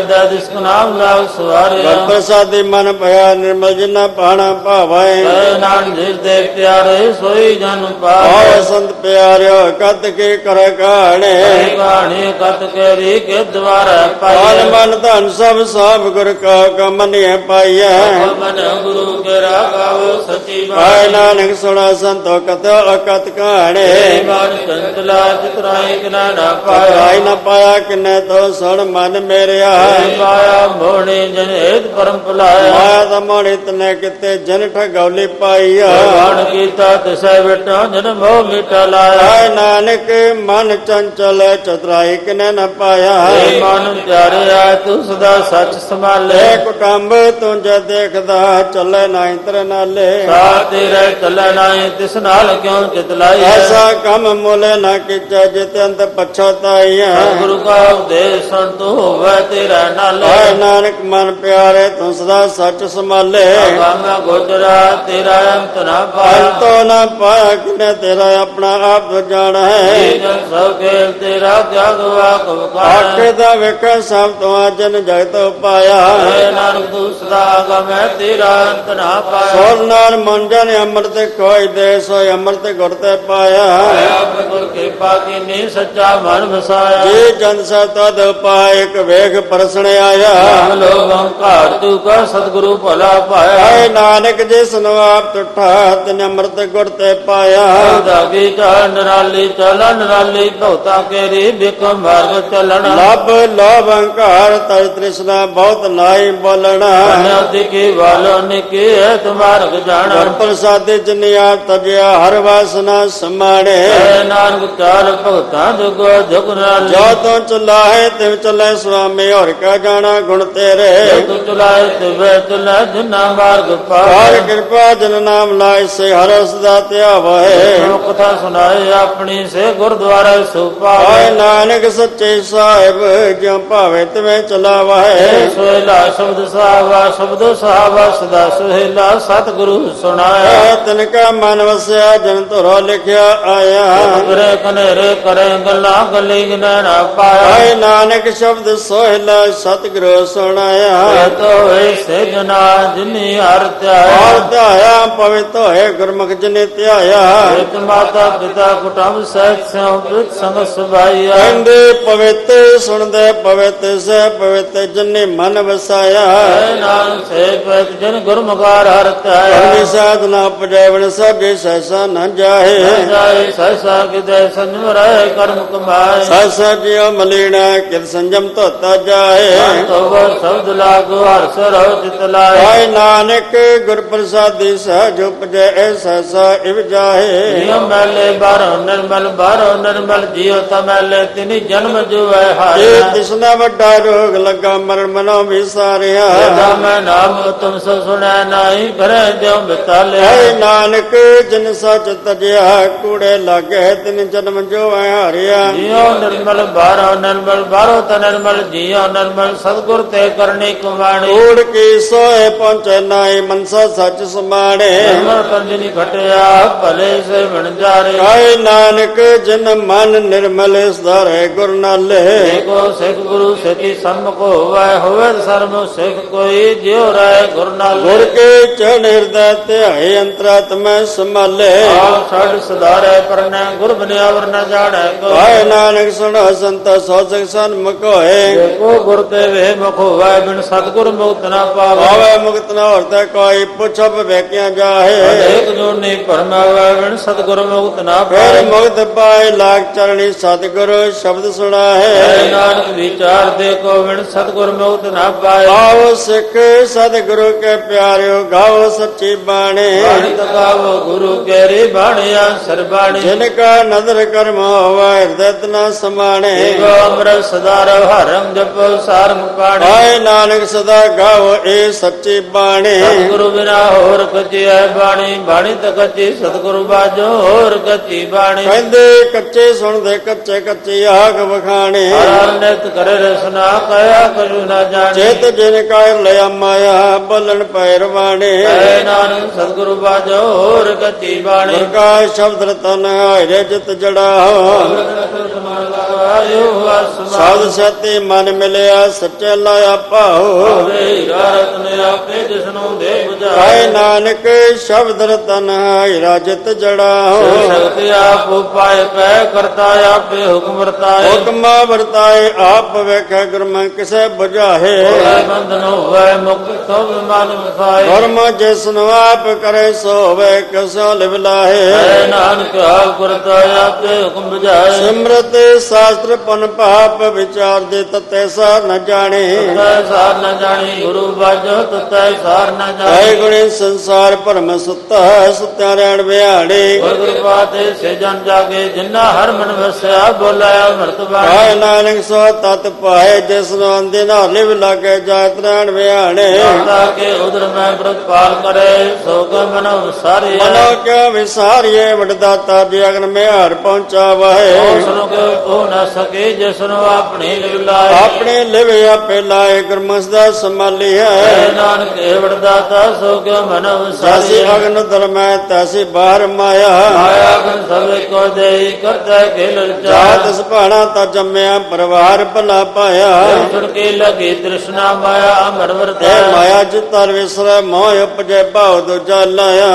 ਦਿਸ ਨਾਮ ਸਵਾਰਿਆ। ਗੁਰ ਪ੍ਰਸਾਦੀ ਮਨ ਭਇਆ ਨਿਰਮਲ ਜਿਨਾ ਪਾਣਾ ਭਾਵੈ ਨਾਨਕ ਜਿਸ ਦੇ ਪਿਆਰੇ ਸੋਈ ਜਨ ਪਾਵੇ। ਸੰਤ ਪਿਆਰਿਓ ਕਤ ਕੀ ਕਰ ਕਾਣੇ ਕਹਾਣੀ ਕਤ ਕੇਰੀ ਕੇ ਦਵਾਰ ਆਨ ਪਾਈਐ ਮਨ ਧਨ ਸਭ ਸਭ ਗੁਰ ਕਾ ਕਮਨਿ ਪਾਈਐ। ਮਨ ਗੁਰੂ ਕੇ ਰਾਗਾਵ ਸਚੀ ਬਾਣੀ। ਨਾਨਕ ਸੁਣਾ ਸੰਤੋ ਕਤ ਅਕਤ ਕਹਾਣੇ ਮਨ ਚੰਚਲਾ ਚਿਤਰਾਈ ਕਿਨਾ ਨਾ ਪਾਇਆ। ਨਾ ਪਾਇਆ ਕਿਨੇ ਤੋ ਸੁਣ ਮਨ ਮੇਰਿਆ। ਪਾਇਆ ਮੋਣੀ ਜਨ ਏਤ ਪਰਮ ਭੁਲਾਇਆ। ਮਾਇਆ ਦਾ ਮੋਣੀ ਤਨੇ ਕਿਤੇ ਜਨ ਠਗੌਲੀ ਪਾਈਆ। ਬਾਣ ਕੀਤਾ ਤਿਸੈ ਬੇਟਾ ਜਨ ਮੋਹ ਮਿਟਾ ਲਾਇਆ। ਆਏ ਨਾਨਕ ਮਨ ਚੰਚਲ ਚਤਰਾਈ ਕਿਨੇ ਨ ਪਾਇਆ। ਏ ਮਨ ਪਿਆਰਿਆ ਤੂੰ ਸਦਾ ਸੱਚ ਸੰਭਾਲੇ। ਕੁਟੰਬ ਤੂੰ ਜੇ ਦੇਖਦਾ ਚੱਲੇ ਨਾ ਇੰਤਰ ਨਾਲੇ। ਸਾ ਤੇਰੇ ਚੱਲੈ ਨਾਏ ਤਿਸ ਨਾਲ ਕਿਉ ਚਿਤ ਲਾਈ ਐਸਾ ਕੰਮ ਮੁਲੇ ਨਾ ਕੀਚੈ ਜਿਤ ਅੰਤ ਪਛਤਾਈਆ ਗੁਰੂ ਕਾ ਉਦੇਸ਼ ਸੁਣ ਤੂੰ ਹੋਵੇ ਤੇਰਾ ਨਾਲ। ਆਏ ਨਾਨਕ ਮਨ ਪਿਆਰੇ ਤੂੰ ਸਦਾ ਸੱਚ ਸੰਭਾਲੇ। ਗਾਮਾ ਗੋਚਰਾ ਤੇਰਾ ਅੰਤ ਨਾ ਪਾਇਆ। ਅੰਤੋ ਨਾ ਪਾਇਆ ਕਿਨੇ ਤੇਰਾ ਆਪਣਾ ਆਪ ਜਾਣਾ। ਹੈ ਜਨ ਸਭ ਖੇਲ ਤੇਰਾ ਤਿਆਗ ਵਾਕ ਵਕਾਇਆ ਆਖੇ ਦਾ ਵੇਖ ਸਭ ਤੋਂ ਅਜਨ ਜਗਤ ਪਾਇਆ ਏ ਨਾਨਕ ਤੂੰ ਸਦਾ ਗਮੈ ਤੇਰਾ ਅੰਤ ਨਾ ਪਾਇਆ। ਸੋਲ ਨਾਲ ਮਨ ਜਨ ਅੰਮ੍ਰਿਤ ਕੋਈ ਦੇ ਸੋ ਅੰਮ੍ਰਿਤ ਗੁਰ ਤੇ ਪਾਇਆ। ਆਪ ਗੁਰ ਕਿਰਪਾ ਕੀਨੀ ਸੱਚਾ ਮਨ ਵਸਾਇਆ। ਜੀ ਜਨ ਸਾ ਤਦ ਪਾਇ ਇੱਕ ਵੇਖ ਪਰਸਣ ਆਇਆ ਰਾਮ ਲੋਭ ਹੰਕਾਰ ਤੂੰ ਕਾ ਸਤਿਗੁਰੂ ਭਲਾ ਪਾਇਆ। ਆਏ ਨਾਨਕ ਨੂੰ ਆਪ ਤੁਠਾ ਤਨ ਅੰਮ੍ਰਿਤ ਗੁਰ ਤੇ ਪਾਇਆ। ਦਾਗੀ ਚਾਲ ਨਰਾਲੀ ਚਲਨ ਨਰਾਲੀ ਭਉਤਾ ਕੇਰੀ ਬਿਕਮ ਮਾਰਗ ਚੱਲਣਾ। ਲੱਭ ਲੋਭ ਹੰਕਾਰ ਤਰ ਤ੍ਰਿਸ਼ਨਾ ਬਹੁਤ ਨਾਈ ਬੋਲਣਾ। ਅਨਿਆਦੀ ਕੀ ਵਾਲੋ ਨਿਕੀ ਹੈ ਤੁਮਾਰਗ ਜਾਣਾ। ਗੁਰ ਪ੍ਰਸਾਦਿ ਜਿਨ ਆਪ ਤਜਿਆ ਹਰ ਵਾਸਨਾ ਸਮਾਣੇ। ਨਾਨਕ ਚਾਲ ਭਗਤਾਂ ਜੁਗੋ ਜੁਗ ਨਾਲ ਜੋ ਤੂੰ ਚਲਾਹੇ ਤਿਵ ਚੱਲੇ ਸੁਆਮੀ ਹੋਰ ਕਾ ਜਾਣਾ। ਗੁਣ ਤੇਰੇ। ਤੂੰ ਚਲਾਏ ਤੇ ਵੇ ਚਲਾ ਜਿਨਾ ਮਾਰਗ ਹਰ ਪਾਏ ਕਿਰਪਾ ਜਨ ਨਾਮ ਲਾਇ ਸੇ ਹਰ ਉਸ ਦਾ ਧਿਆਵੈ ਜੋ ਕਥਾ ਸੁਣਾਏ ਆਪਣੀ ਸੇ ਗੁਰਦੁਆਰਾ ਆਏ ਨਾਨਕ ਸੱਚੇ ਸਾਹਿਬ ਜਿਉ ਭਾਵੇ ਤਿਵੇਂ ਚਲਾਵੈ ਸੋਹਿਲਾ ਸ਼ਬਦ ਸਾਵਾ ਸ਼ਬਦੋ ਸਾਵਾ ਸਦਾ ਸੋਹਿਲਾ ਸਤਿਗੁਰੂ ਸੁਣਾਇਆ। ਤਨ ਕਾ ਮਨ ਵਸਿਆ ਜਨ ਧਰੋ ਲਿਖਿਆ ਆਇਆ। ਕਰੇ ਕਨੇਰੇ ਕਰੇ ਗੱਲਾਂ ਗੱਲੀ ਗਿਨਾ ਪਾਇਆ। ਨਾਨਕ ਸ਼ਬਦ ਸੋਹਿਲਾ ਸਤਿਗੁਰੂ ਸੁਣਾਇਆ ਤੋ ਹੋਏ ਸੇ ਜਨਾ ਹਰ ਧਿਆਇਆ। ਧਿਆਇਆ ਪਵਿੱਤ ਹੋਏ ਗੁਰਮੁਖ ਜਨੇ ਧਿਆਇਆ। ਇਕ ਮਾਤਾ ਪਿਤਾ ਕੁਟੰਬ ਸਹਿਤ ਸਿਉ ਪ੍ਰਿਤ ਸੰਗ ਸੁਭਾਈਆ ਕਹਿੰਦੇ ਪਵਿੱਤ ਸੁਣਦੇ ਪਵਿੱਤ ਸੇ ਪਵਿੱਤ ਜਨੇ ਮਨ ਵਸਾਇਆ। ਨਾਨਕ ਸੇ ਪਤ ਜਨ ਗੁਰਮੁਖਾਰ ਹਰ ਧਿਆਇਆ। ਕਰਨੀ ਸਾਧਨਾ ਪਜੈਵਨ ਸਭੇ ਸੈਸਾ ਨ ਜਾਹੇ ਜਾਏ ਸਹਿਸਾ ਕਿਦੇ ਸੰਜਮ ਰਹਿ ਕਰਮ ਕਮਾਏ ਸਾਸਾ ਜਿਉ ਮਲੀਣਾ ਕਿਰ ਸੰਜਮ ਧੋਤਾ ਜਾਏ। ਤੋ ਸ਼ਬਦ ਲਾਗੋ ਹਰ ਸਰੋ ਚਿਤ ਲਾਏ। ਆਏ ਨਾਨਕ ਗੁਰ ਪ੍ਰਸਾਦੀ ਸਹਿਜ ਉਪਜੈ ਐਸਾ ਇਵ ਜਾਹੇ। ਨਿਯਮ ਮੈਲੇ ਬਾਰੋ ਨਿਰਮਲ ਬਾਰੋ ਨਿਰਮਲ ਜਿਉ ਤਮੈਲੇ ਤਿਨੀ ਜਨਮ ਜੁਐ ਹਾਰੇ ਤਿਸਨਾ ਵੱਡਾ ਰੋ ਜੋਗ ਲੱਗਾ ਮਰਨ ਮਨੋ ਵਿਸਾਰਿਆ ਇਹਦਾ ਮੈਂ ਨਾਮ ਤੁਮ ਸੋ ਸੁਣੈ ਨਾਹੀ ਭਰੇ ਜਿਉ ਬਿਤਾਲਿਆ ਐ ਨਾਨਕ ਜਿਨ ਸੱਚ ਤਜਿਆ ਕੂੜੇ ਲਾਗੇ ਤਿਨ ਜਨਮ ਜੋ ਹਾਰਿਆ। ਜਿਉ ਨਿਰਮਲ ਬਾਰੋ ਨਿਰਮਲ ਬਾਰੋ ਤ ਨਿਰਮਲ ਜਿਉ ਨਿਰਮਲ ਸਤਗੁਰ ਤੇ ਕਰਨੀ ਕੁਮਾਣੀ ਕੂੜ ਕੀ ਸੋਏ ਪਹੁੰਚੇ ਨਾਏ ਮਨਸਾ ਸੱਚ ਸਮਾਣੇ। ਨਿਰਮਲ ਕੰਜਨੀ ਘਟਿਆ ਭਲੇ ਸੇ ਬਣ ਜਾਰੇ ਕਾਇ ਨਾਨਕ ਜਿਨ ਮਨ ਨਿਰਮਲ ਸਦਾਰੇ ਗੁਰ ਨਾਲੇ। ਏਕੋ ਸਿੱਖ ਗੁਰੂ ਸਿੱਖੀ ਸੰਮੁਖ ਹੋਵੈ ਹੋਵੇ ਸਰਮ ਸਿੱਖ ਕੋਈ ਜਿਉ ਰਹਿ ਗੁਰ ਨਾਲ। ਗੁਰ ਕੇ ਚਰਨ ਹਿਰਦੈ ਧਿਆਏ ਅੰਤਰਾਤਮੈ ਸੰਭਾਲੇ। ਆਪ ਸਦਾਰੇ ਪਰਨੈ ਗੁਰ ਬਨਿਆ ਵਰ ਨ ਜਾਣੈ ਕੋ। ਕਾਇ ਨਾਨਕ ਸੁਣੋ ਸੰਤ ਸੋਸਕ ਸਨਮੁਖ ਹੋਏ। ਏਕੋ ਗੁਰ ਤੇ ਵੇ ਮੁਖ ਹੋਵੈ ਬਿਨ ਸਤਗੁਰ ਮੁਕਤ ਨਾ ਪਾਵੈ। ਆਵੇ ਮੁਕਤ ਨਾ ਹੋਰਤੇ ਕੋਈ ਪੁੱਛ ਵੇਖਿਆ ਜਾਹੇ ਅਨੇਕ ਜੋਨੀ ਪਰਮਾਵੈ ਬਿਨ ਸਤਗੁਰ ਮੁਕਤ ਨਾ ਪਾਵੈ। ਮੁਕਤ ਪਾਏ ਲਾਗ ਚਰਣੀ ਸਤਿਗੁਰੂ ਸ਼ਬਦ ਸੁਣਾਹੇ। ਨਾਨਕ ਵਿਚਾਰ ਦੇ ਕੋ ਬਿਨ ਸਤਗੁਰ ਮੁਕਤ ਨਾ ਪਾਏ। ਆਓ ਸਿੱਖ ਸਤਿਗੁਰੂ ਕੇ ਪਿਆਰਿਓ ਗਾਓ ਸੱਚੀ ਬਾਣੀ। ਬਾਣੀ ਤਕਾਵੋ ਗੁਰੂ ਕੇਰੀ ਬਾਣਿਆ ਸਰਬਾਣੀ। ਜਿਨ ਕਾ ਨਦਰ ਕਰਮ ਹੋਵਾ ਹਿਰਦੈ ਤਨਾ ਸਮਾਣੇ। ਏਕੋ ਅੰਮ੍ਰਿਤ ਸਦਾ ਰਵ ਹਰਮ ਜਪੋ ਸਾਰੰਗ ਪਾਣੀ। ਆਏ ਨਾਨਕ ਸਦਾ ਗਾਓ ਇਹ ਸੱਚੀ ਬਾਣੀ। ਸਤਿਗੁਰੂ ਬਿਨਾ ਹੋਰ ਕੱਚੀ ਹੈ ਬਾਣੀ। ਬਾਣੀ ਤਾਂ ਕੱਚੀ ਸਤਿਗੁਰੂ ਬਾਝੋ ਹੋਰ ਕੱਚੀ ਬਾਣੀ। ਕਹਿੰਦੇ ਕੱਚੇ ਸੁਣਦੇ ਕੱਚੇ ਕੱਚੀ ਆਖ ਵਖਾਣੇ। ਨਿਤ ਕਰੇ ਰਸਨਾ ਕਹਿਆ ਕਜੂ ਨਾ ਜਾਣੀ। ਚੇਤ ਜਿਨ ਕਾ ਲਿਆ ਮਾਇਆ ਬਲਨ ਪੈਰਵਾਣੇ ਐ ਨਾਨਕ ਸਤਿਗੁਰੂ ਬਾਝੋ ਹੋਰ ਕੱਚੀ ਬਾਣੀ। ਗੁਰ ਕਾ ਸ਼ਬਦ ਰਤਨ ਹਾਇਰੇ ਜਿਤ ਜੜਾ ਸਾਧ ਸਤੀ ਮਨ ਮਿਲਿਆ ਸੱਚੇ ਲਾਇਆ ਭਾਉ ਵੇ ਰਤਨ ਆਪੇ ਜਿਸਨੂੰ ਦੇ ਬੁਝਾਏ ਨਾਨਕ ਸ਼ਬਦ ਰਤਨ ਹਾਇਰਾ ਜਿਤ ਜੜਾ ਸ਼ਕਤੀ ਆਪ ਉਪਾਇ ਪੈ ਕਰਤਾ ਆਪੇ ਹੁਕਮ ਵਰਤਾਏ। ਹੁਕਮਾ ਵਰਤਾਏ ਆਪ ਵੇਖੈ ਗੁਰਮੁਖ ਕਿਸੈ ਹੋਵੇ ਬੰਧਨ ਹੋਵੇ ਮੁਕਤ ਸਭ ਮਨ ਵਸਾਏ ਗੁਰਮ ਜਿਸ ਨੂੰ ਆਪ ਕਰੇ ਸੋ ਹੋਵੇ ਕਿਸੋ ਲਿਵ ਲਾਹੇ। ਨਾਨਕ ਆਪ ਕਰਤਾ ਆਪੇ ਹੁਕਮ ਬੁਝਾਏ। ਸਿਮਰਤ ਸ਼ਾਸਤਰ ਪਨ ਪਾਪ ਵਿਚਾਰ ਦੇ ਤਤੇ ਸਾਰ ਨ ਜਾਣੇ। ਤੈ ਸਾਰ ਨ ਜਾਣੀ ਗੁਰੂ ਬਾਝੋ ਤੈ ਸਾਰ ਨ ਐ ਜਾਣੀ ਗੁਣੇ ਸੰਸਾਰ ਭਰਮ ਸੁੱਤਾ ਸੁੱਤਿਆ ਰਹਿਣ ਵਿਹਾੜੇ। ਗੁਰ ਕਿਰਪਾ ਤੇ ਸੇ ਜਨ ਜਾਗੇ ਜਿਨ੍ਹਾਂ ਹਰ ਮਨ ਵਸਿਆ ਬੋਲਿਆ ਅੰਮ੍ਰਿਤ ਬਾਣੀ। ਕਾਇ ਨਾਨਕ ਸੋ ਤਤ ਪਾਏ ਜਿਸ ਨੂੰ ਅੰਦੇ ਨਾਲ ਲਿਵ ਲਾਗੇ ਜਾਤ ਰਹਿਣ ਵਿਹਾੜੇ। ਤਾ ਕੇ ਉਦਰ ਮੈਂ ਪ੍ਰਤਪਾਲ ਕਰੇ ਸੋ ਕੋ ਮਨ ਵਿਸਾਰਿਆ ਮਨੋ ਕਿਉ ਵਿਸਾਰੀਏ ਵਡਦਾਤਾ ਜੀ ਅਗਨ ਮਿਹਾਰ ਪਹੁੰਚਾ ਵਾਏ ਉਸ ਨੂੰ ਕੋ ਨਾ ਸਕੇ ਜਿਸ ਨੂੰ ਆਪਣੀ ਲਿਵ ਲਾਏ। ਆਪਣੇ ਲਿਵ ਆਪੇ ਲਾਏ ਗੁਰਮਸ ਦਾ ਸੰਭਾਲੀ ਹੈ। ਐ ਨਾਨਕ ਏ ਵਡਦਾਤਾ ਸੋ ਕੋ ਮਨ ਸਾਸੀ ਅਗਨ ਧਰਮੈ ਤੈਸੀ ਬਾਹਰ ਮਾਇਆ। ਆਇਆ ਗਨ ਸਭੇ ਕੋ ਦੇਈ ਕਰਤਾ ਲਲਚਾ। ਜਾਤ ਸੁਭਾਣਾ ਤਾ ਜੰਮਿਆ ਪਰਿਵਾਰ ਭਲਾ ਪਾਇਆ। ਸੁਣ ਕੇ ਲਗੇ ਤ੍ਰਿਸ਼ਨਾ ਮਾਇਆ ਅਮਰ ਵਰਤੈ। ਮਾਇਆ ਜਿਤਰ ਵਿਸਰੈ ਮੋਹ ਉਪਜੈ ਭਾਉ ਦੂਜਾ ਲਾਇਆ।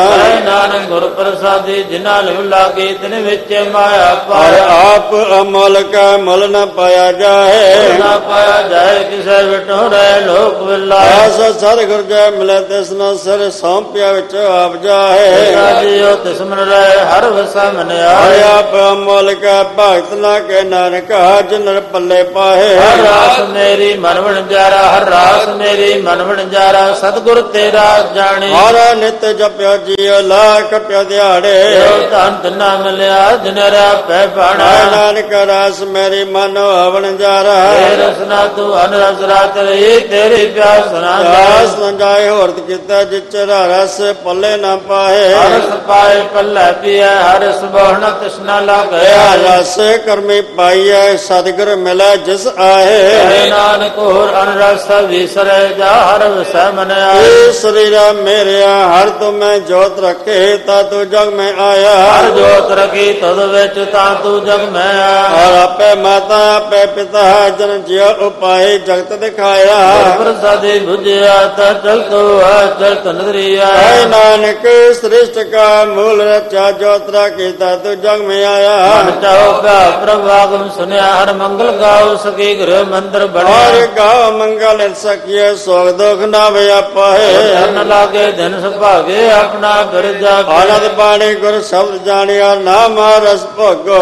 ਨਾਨਕ ਗੁਰ ਪ੍ਰਸਾਦੀ ਜਿਨਾ ਲਿਵ ਲਾਗੇ ਤਿਨ ਵਿੱਚ ਮਾਇਆ ਪਾਇਆ। ਆਪ ਅਮਲ ਕਾ ਮੁੱਲ ਨ ਪਾਇਆ ਜਾਏ। ਨਾ ਪਾਇਆ ਜਾਏ ਕਿਸੈ ਵਿਟੋ ਰਹਿ ਲੋਕ ਵਿਲਾਏ ਐਸਾ ਸਰ ਗੁਰ ਜੈ ਮਿਲੇ ਤਿਸਨਾ ਸਿਰ ਸੌਂਪਿਆ ਵਿੱਚ ਆਪ ਜਾਏ। ਰਾਜਿਓ ਤਿਸਮਨ ਰਹਿ ਹਰ ਵਸਾ ਮਨਿਆ। ਹਰਿ ਆਪ ਅਮਲ ਕਾ ਭਗਤ ਨਾ ਕੇ ਨਾਨਕ ਜਨਰ ਪੱਲੇ ਪਾਏ। ਹਰ ਰਾਸ ਮੇਰੀ ਮਨ ਵਣ ਜਾਰਾ ਹਰ ਰਾਸ ਮੇਰੀ ਮਨ ਵਣ ਜਾਰਾ ਸਤਿਗੁਰ ਤੇਰਾ ਜਾਣੇ। ਮਾਰਾ ਨਿਤ ਜਪਿਆ ਜੀਉ ਲਾ ਕਟਿਆ ਦਿਹਾੜੇ। ਧਨ ਧਨਾ ਮਿਲਿਆ ਜਨਰਾ ਪੈ ਪਾਣਾ। ਨਾਨਕ ਰਸ ਮੇਰੀ ਮਨ ਹਵਨ ਜਾਰਾ। ਏ ਰਸਨਾ ਤੂੰ ਅਨਰਸ ਰਾਤ ਰਹੀ ਤੇਰੀ ਪਿਆਸ ਰਸ ਨ ਜਾਏ ਹੋਰਤ ਕੀਤਾ ਜਿਚਰਾ ਰਸ ਪੱਲੇ ਨਾ ਪਾਏ। ਹਰਸ ਪਾਏ ਪੱਲੇ ਪੀਐ ਹਰਸ ਬਹੁਣਾ ਤ੍ਰਿਸ਼ਨਾ ਲਾਗਿਆ ਇਹ ਰਸ ਕਰਮੀ ਪਾਈਐ ਸਤਿਗੁਰ ਮਿਲੈ ਜਿਸ ਆਏ। ਨਾਨਕ ਹੋਰ ਅਨਰਸ ਵਿਸਰੈ ਜਾ ਹਰ ਵਸੈ ਮਨਿਆ ਏ ਸਰੀਰਾ ਮੇਰਿਆ ਹਰ ਤੁ ਮੈਂ ਜੋਤ ਰੱਖੇ ਤਾ ਤੂੰ ਜਗ ਮੈਂ ਆਇਆ। ਹਰ ਜੋਤ ਰਖੀ ਤਦ ਵਿੱਚ ਤਾਂ ਤੂੰ ਜਗ ਮੈਂ ਆ ਔਰ ਆਪੇ ਮਾਤਾ ਆਪੇ ਪਿਤਾ ਜਨ ਜਿਉ ਉਪਾਏ ਜਗਤ ਦਿਖਾਇਆ। ਪ੍ਰਸਾਦੇ ਬੁਝਿਆ ਤਾ ਚਲ ਤੋ ਆ ਚਲ ਤਨਦਰੀਆ ਐ ਨਾਨਕ ਸ੍ਰਿਸ਼ਟ ਕਾ ਮੂਲ ਰਚਾ ਜੋਤਰਾ ਕੀਤਾ ਤੂੰ ਜਗ ਮੈਂ ਆਇਆ। ਮਨ ਚਾਉ ਕਾ ਪ੍ਰਭਾਗਮ ਸੁਨਿਆ ਹਰ ਮੰਗਲ ਗਾਉ ਸਕੇ ਗ੍ਰਹ ਮੰਦਰ ਬਣਿਆ। ਗਾ ਮੰਗਲ ਸਕੀਏ ਸੋਗ ਦੁਖ ਨਾ ਵਿਆਪਾਏ ਧਨ ਲਾਗੇ ਦਿਨ ਸੁਭਾਗੇ ਆਪਣਾ ਬਿਰਜਾ ਆਨੰਦ ਬਾਣੀ ਗੁਰ ਸ਼ਬਦ ਜਾਣਿਆ ਨਾਮ ਰਸ ਭੋਗੋ।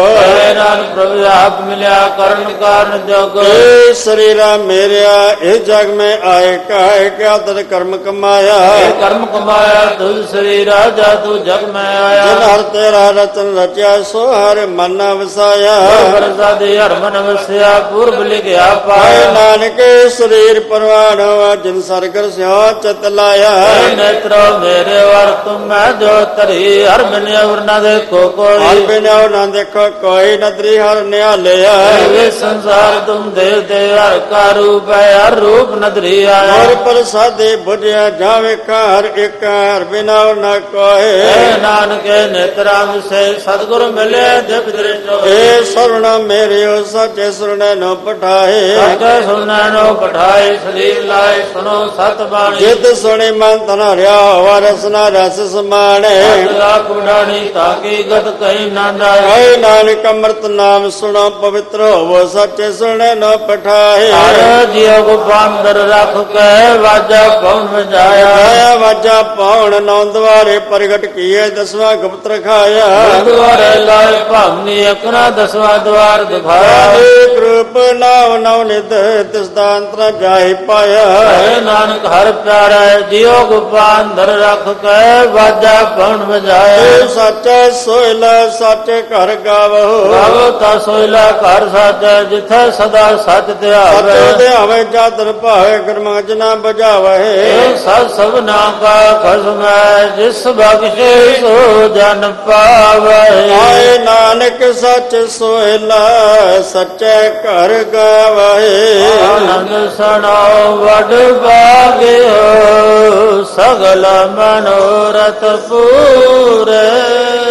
ਨਾਨਕ ਪ੍ਰਭੂ ਆਪ ਮਿਲਿਆ ਕਰਨ ਕਾਰਨ ਜੋਗ। ਏ ਸਰੀਰਾ ਮੇਰਿਆ ਇਹ ਜਗ ਮੈਂ ਆਏ ਕਾਇ ਕਿਆ ਤਨ ਕਰਮ ਕਮਾਇਆ। ਇਹ ਕਰਮ ਕਮਾਇਆ ਤੁਝ ਸ੍ਰੀ ਰਾਜਾ ਤੂੰ ਜਗ ਮੈਂ ਆਇਆ। ਜਿਨ ਹਰ ਤੇਰਾ ਰਚਨ ਰਚਿਆ ਸੋ ਹਰ ਮਨ ਵਸਾਇਆ। ਪ੍ਰਸਾਦੇ ਹਰ ਮਨ ਵਸਿਆ ਪੂਰਬ ਲਿਖਿਆ ਪਾਇਆ। ਨਾਨਕ ਸਰੀਰ ਪਰਵਾਨ ਹੋਆ ਜਿਨ ਸਰਗਰ ਸਿਓ ਚਤ ਲਾਇਆ। ਨੇਤਰੋ ਮੇਰੇ ਵਰ ਤੁਮੈ ਜੋ ਤਰੀ ਹਰ ਬਿਨ ਅਵਰ ਨਾ ਦੇਖੋ ਹਰ ਕੋਈ ਬਿਨਿਓ ਨਾ ਦੇਖੋ ਕੋਈ ਨਦਰੀ ਹਰ ਨਿਹਾਲਿਆ। ਇਹ ਸੰਸਾਰ ਤੁਮ ਦੇਵ ਦੇ ਹਰ ਕਾ ਰੂਪ ਹੈ ਹਰ ਰੂਪ ਨਦਰੀ ਆਇਆ ਪ੍ਰਸਾਦੇ ਬੁਝਿਆ ਜਾਵੇ ਘਰ ਇੱਕ ਹਰ ਬਿਨਾ ਨਾ ਕੋਏ। ਐ ਨਾਨਕ ਨੇਤਰਾ ਸਤਿਗੁਰ ਮਿਲੇ ਦਿਵ ਦ੍ਰਿਸ਼ੋ ਏ ਸਰਣ ਮੇਰਿਓ ਸੱਚੇ ਸੁਰਣੇ ਨੂੰ ਪਠਾਏ। ਸਤਿ ਸੁਣੈ ਨੋ ਪਠਾਏ ਸਲੀਲ ਲਾਏ ਸੁਨੋ ਸਤ ਬਾਣੀ ਜਿਤ ਸੁਣੇ ਮਨ ਤਨ ਹਰਿਆ ਵਰਸ ਨਾ ਰਸ ਸਮਾਣੇ। ਲੱਖ ਉਡਾਣੀ ਤਾਕੀ ਗਤ ਕਹੀ ਨਾਂਦਾ ਏ ਨਾਨਕ ਅੰਮ੍ਰਿਤ ਨਾਮ ਸੁਣੋ ਪਵਿੱਤਰ ਹੋਵੋ ਸੱਚੇ ਸੁਣੇ ਨੂੰ ਪਠਾਏ। ਹਰ ਜਿਉ ਕੋ ਬਾਂਦਰ ਰੱਖ ਕੇ ਵਾਜਾ ਪਉਣ ਵਜਾਇਆ। ਵਾਜਾ ਪਾਉਣ ਨੌ ਦਵਾਰੇ ਪ੍ਰਗਟ ਕੀਏ ਦਸਵਾਂ ਗੁਪਤ ਰਖਾਇਆ ਦੁਆਰੇ ਲਾਏ ਭਾਵਨੀ ਅਕਰਾ ਦਸਵਾ ਦਵਾਰ ਦਿਖਾਇਆ। ਨਾਮ ਨਉ ਨਿਧ ਤਿਸ ਦਾ ਅੰਤਰ ਜਾਹਿ ਪਾਇਆ। ਹੈ ਨਾਨਕ ਹਰ ਪਿਆਰਾ ਜਿਉ ਕੋ ਬਾਂਦਰ ਰੱਖ ਕੇ ਵਾਜਾ ਪਉਣ ਵਜਾਇਆ। ਏ ਸੱਚੇ ਸੋਇਲਾ ਸੱਚੇ ਘਰ ਗਾਵੋ। ਗਾਵੋ ਤਾ ਸੋਇਲਾ ਘਰ ਸਾਚੈ ਜਿਥੈ ਸਦਾ ਸਚ ਧਿਆਵੇ ਸੱਚੇ ਦੇ ਹਵੇ ਚਾਦਰ ਭਾਵੇ ਗਰਮਾਜ ਨਾ ਬਜਾਵੇ ਸਭ ਸਭਨਾ ਕਾ ਖਸਮ ਜਿਸ ਬਖਸ਼ੇ ਸੋ ਜਨ ਪਾਵੇ। ਆਏ ਨਾਨਕ ਸੱਚ ਸੋਇਲਾ ਸੱਚੇ ਘਰ ਗਾਵੇ ਆਨੰਦ ਸਣਾਓ ਵਡ ਭਾਗਿਓ ਸਗਲ ਮਨੋਰਥ ਪੂਰੇ।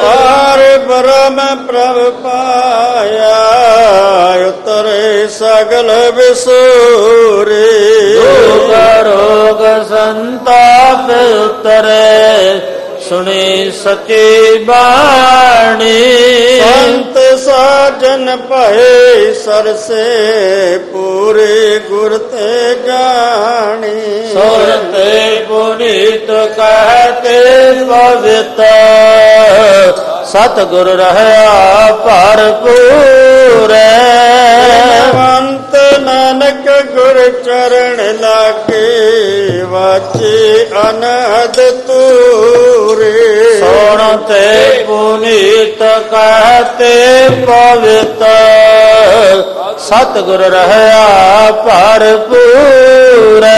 ਪਾਰ ਬ੍ਰਹਮ ਪ੍ਰਭ ਪਾਇਆ ਉਤਰੇ ਸਗਲ ਵਿਸੂਰੇ। ਦੁਖ ਰੋਗ ਸੰਤਾਪ ਉਤਰੇ ਸੁਣੀ ਸਚੀ ਬਾਣੀ। ਸੰਤ ਸਾਜਨ ਭਏ ਸਰਸੇ ਪੂਰੇ ਗੁਰ ਤੇ ਜਾਣੀ ਸੁਰਤੇ ਪੁਨੀਤ ਕਹਤੇ ਪਵਿੱਤ ਸਤਿਗੁਰ ਰਹਿਆ ਭਰਪੂਰੇ। ਵੰਤ ਨਾਨਕ ਗੁਰ ਚਰਨ ਲਾਗੇ। ਵਾਚੇ ਅਨਹਦ ਤੂਰੇ ਸੋਣ ਤੇ ਪੁਨੀਤ ਕਹਤੇ ਪਵਿੱਤ। ਸਤਿਗੁਰ ਰਹਿਆ ਭਰਪੂਰੇ।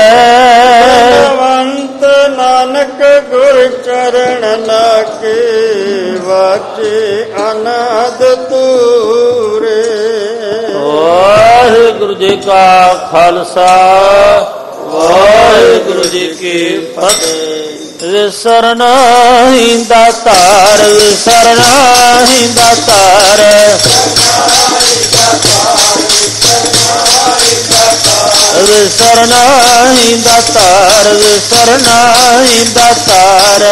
ਵੰਤ ਨਾਨਕ ਗੁਰ ਚਰਨ ਲਾਗੇ ਵਾਚੇ ਅਨਹਦ ਤੂਰੇ ਵਾਹਿਗੁਰੂ ਜੀ ਕਾ ਖਾਲਸਾ। ਪਦੇ ਵਿਸਰਨਾਹੀਂ ਦਾ ਤਾਰ ਵਿਸਰਨਾਹੀਂ ਦਾ ਤਾਰ। ਵਿਸਰਨਾਹੀਂ ਦਾ ਤਾਰ ਵਿਸਰਨਾਹੀਂ ਦਾ ਤਾਰ।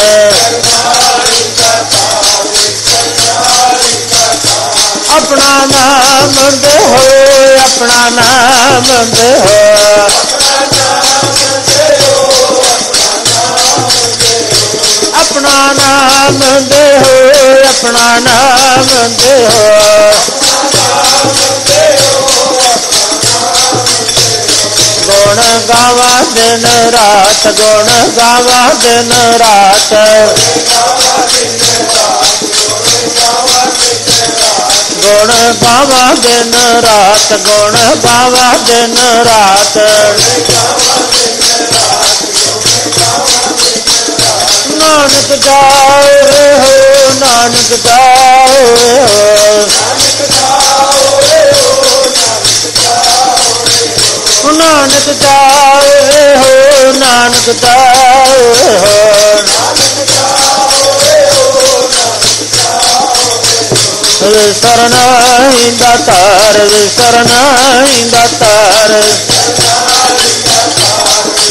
ਆਪਣਾ ਨਾਮ ਦੇ ਹੋ ਆਪਣਾ ਨਾਮ ਦੇ ਹੋ ਨਾਮ ਦੇ ਹੋ ਆਪਣਾ ਨਾਮ ਦੇ ਹੋ ਗੁਣ ਗਾਵਾ ਦਿਨ ਰਾਤ ਗੁਣ ਗਾਵਾ ਦਿਨ ਰਾਤ ਗੁਣ ਗਾਵਾ ਦਿਨ ਰਾਤ ਗੁਣ ਗਾਵਾ ਦਿਨ ਰਾਤ ਨਾਨਕ ਦਾਵੇ ਹੋ, ਨਾਨਕ ਦਾਵੇ ਹੋ। ਨਾਨਕ ਦਾਵੇ ਹੋ, ਨਾਨਕ ਦਾਵੇ ਹੋ। ਸਰਨਾਈ ਦਾ ਤਾਰ ਸਰਨਾਈ ਦਾ ਤਾਰ ਦਾ ਤਾਰ।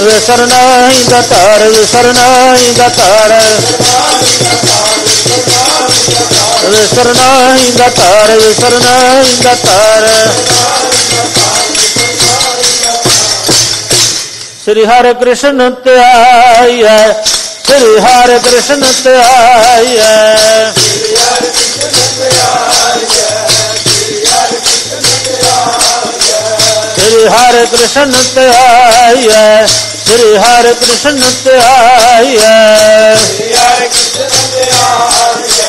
ਵਿਸਰਨਾਈ ਦਾ ਧਾਰ ਵਿਸਰਨਾਈ ਦਾ ਧਾਰ ਵਿਸਰਨਾਈ ਦਾ ਧਾਰ ਵਿਸਰਨਾਈ ਦਾ ਧਾਰ ਸ੍ਰੀ ਹਰਿ ਕ੍ਰਿਸ਼ਨ ਧਿਆਈ ਹੈ ਸ੍ਰੀ ਹਰਿ ਕ੍ਰਿਸ਼ਨ ਧਿਆਈ ਹੈ ਸ੍ਰੀ ਹਰਿ ਕ੍ਰਿਸ਼ਨ ਧਿਆਈ ਸ੍ਰੀ ਹਰਿ ਕ੍ਰਿਸ਼ਨ ਧਿਆਈਐ ਸ੍ਰੀ ਹਰਿ ਕ੍ਰਿਸ਼ਨ ਧਿਆਈਐ ਸ੍ਰੀ ਹਰਿ ਕ੍ਰਿਸ਼ਨ ਧਿਆਈਐ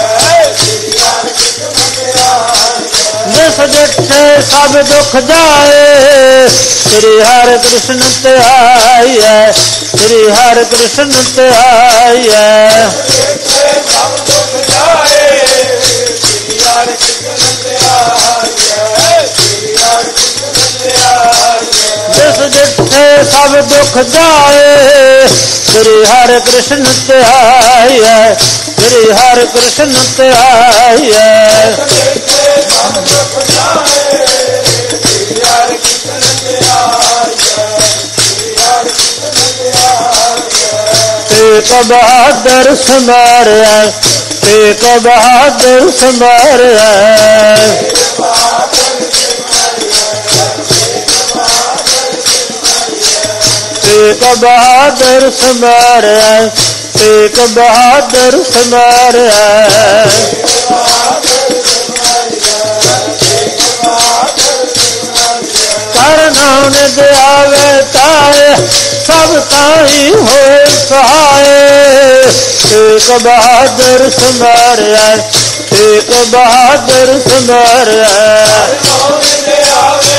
ਸ੍ਰੀ ਹਰਿ ਕ੍ਰਿਸ਼ਨ ਧਿਆਈਐ ਜਿਸ ਜਿਠੇ ਸਭ ਦੁੱਖ ਜਾਏ ਸ੍ਰੀ ਹਰਿ ਕ੍ਰਿਸ਼ਨ ਧਿਆਈਐ ਸ੍ਰੀ ਹਰਿ ਕ੍ਰਿਸ਼ਨ ਧਿਆਈਐ ਜਿਠੇ ਸਭ ਸ੍ਰੀ ਹਰਿ ਕ੍ਰਿਸ਼ਨ ਧਿਆਈਐ ਸ੍ਰੀ ਜਿਸ ਜਿੱਥੇ ਸਭ ਦੁੱਖ ਜਾਏ, ਸ੍ਰੀ ਹਰਿ ਕ੍ਰਿਸ਼ਨ ਧਿਆਇਐ ਸ੍ਰੀ ਹਰਿ ਕ੍ਰਿਸ਼ਨ ਧਿਆਇਐ ਤੇ ਬਹਾਦਰ ਸਮਾਰਿਆ ਏਕ ਬਹਾਦਰ ਸਮਾਰਿਆ ਏਕ ਬਹਾਦਰ ਸਮਾਰਿਆ ਏਕ ਬਹਾਦਰ ਸਮਾਰਿਆ। ਕਰਨਾ ਨੇ ਦਿਆਵੇ ਤਾਏ, ਸਭ ਤਾਈ ਹੋਏ ਸਹਾਏ। ਏਕ ਬਹਾਦਰ ਸਮਾਰਿਆ ਏਕ ਬਹਾਦਰ ਸਮਾਰਿਆ। ਕਰਨਾਨ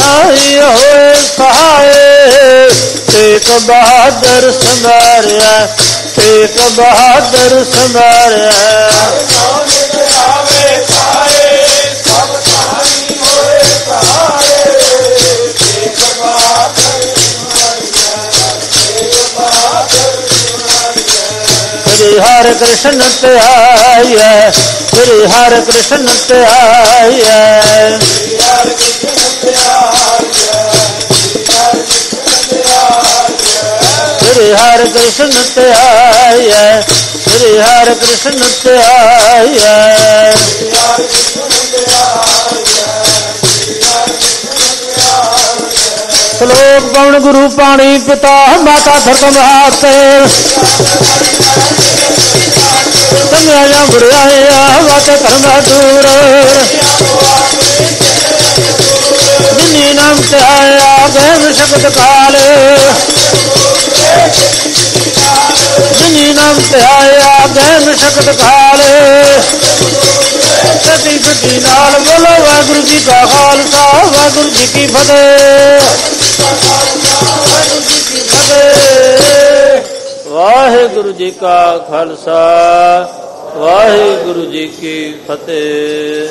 ਆਈ ਹੋਏ ਸਹਾਏ। ਤੇਗ ਬਹਾਦਰ ਸੰਭਾਰਿਆ ਤੇਗ ਬਹਾਦਰ ਸੰਭਾਰਿਆ ਸ੍ਰੀ ਹਰ ਕ੍ਰਿਸ਼ਨ ਤੇ ਧਿਆਈਐ ਸ੍ਰੀ ਹਰ ਕ੍ਰਿਸ਼ਨ ਤੇ ਧਿਆਈਐ ਸ੍ਰੀ ਹਰ ਕ੍ਰਿਸ਼ਨ ਸ੍ਰੀ ਹਰਿ ਸ੍ਰੀ ਹਰ ਕ੍ਰਿਸ਼ਨ ਧਿਆਈਐ ਸ੍ਰੀ ਹਰਿ ਕ੍ਰਿਸ਼ਨ ਧਿਆਈਐ ਸ਼ਲੋਕ ਪਵਨ ਗੁਰੂ ਪਾਣੀ ਪਿਤਾ ਮਾਤਾ ਸਰਬ ਮਹਾਤੇ ਤੰਗਿਆ ਜਾਂ ਬੁਰਿਆਇਆ ਵਾਤੇ ਧਰਮ ਦੂਰ। ਜਿਨੀ ਨਾਮ ਤੇ ਆਇਆ ਗੈਰ ਸ਼ਬਦ ਕਾਲ। ਜਿਨੀ ਨਾਮ ਤੇ ਆਇਆ ਗੈਰ ਸ਼ਬਦ ਕਾਲ। ਸਤੀ ਸਤੀ ਨਾਲ ਬੋਲੋ, ਵਾਹਿਗੁਰੂ ਜੀ ਕਾ ਖਾਲਸਾ ਵਾਹਿਗੁਰੂ ਜੀ ਕੀ ਫਤਿਹ ਵਾਹਿਗੁਰੂ ਜੀ ਕੀ ਫਤਿਹ। ਵਾਹਿਗੁਰੂ ਜੀ ਕਾ ਖਾਲਸਾ, ਵਾਹਿਗੁਰੂ ਜੀ ਕੀ ਫਤਿਹ।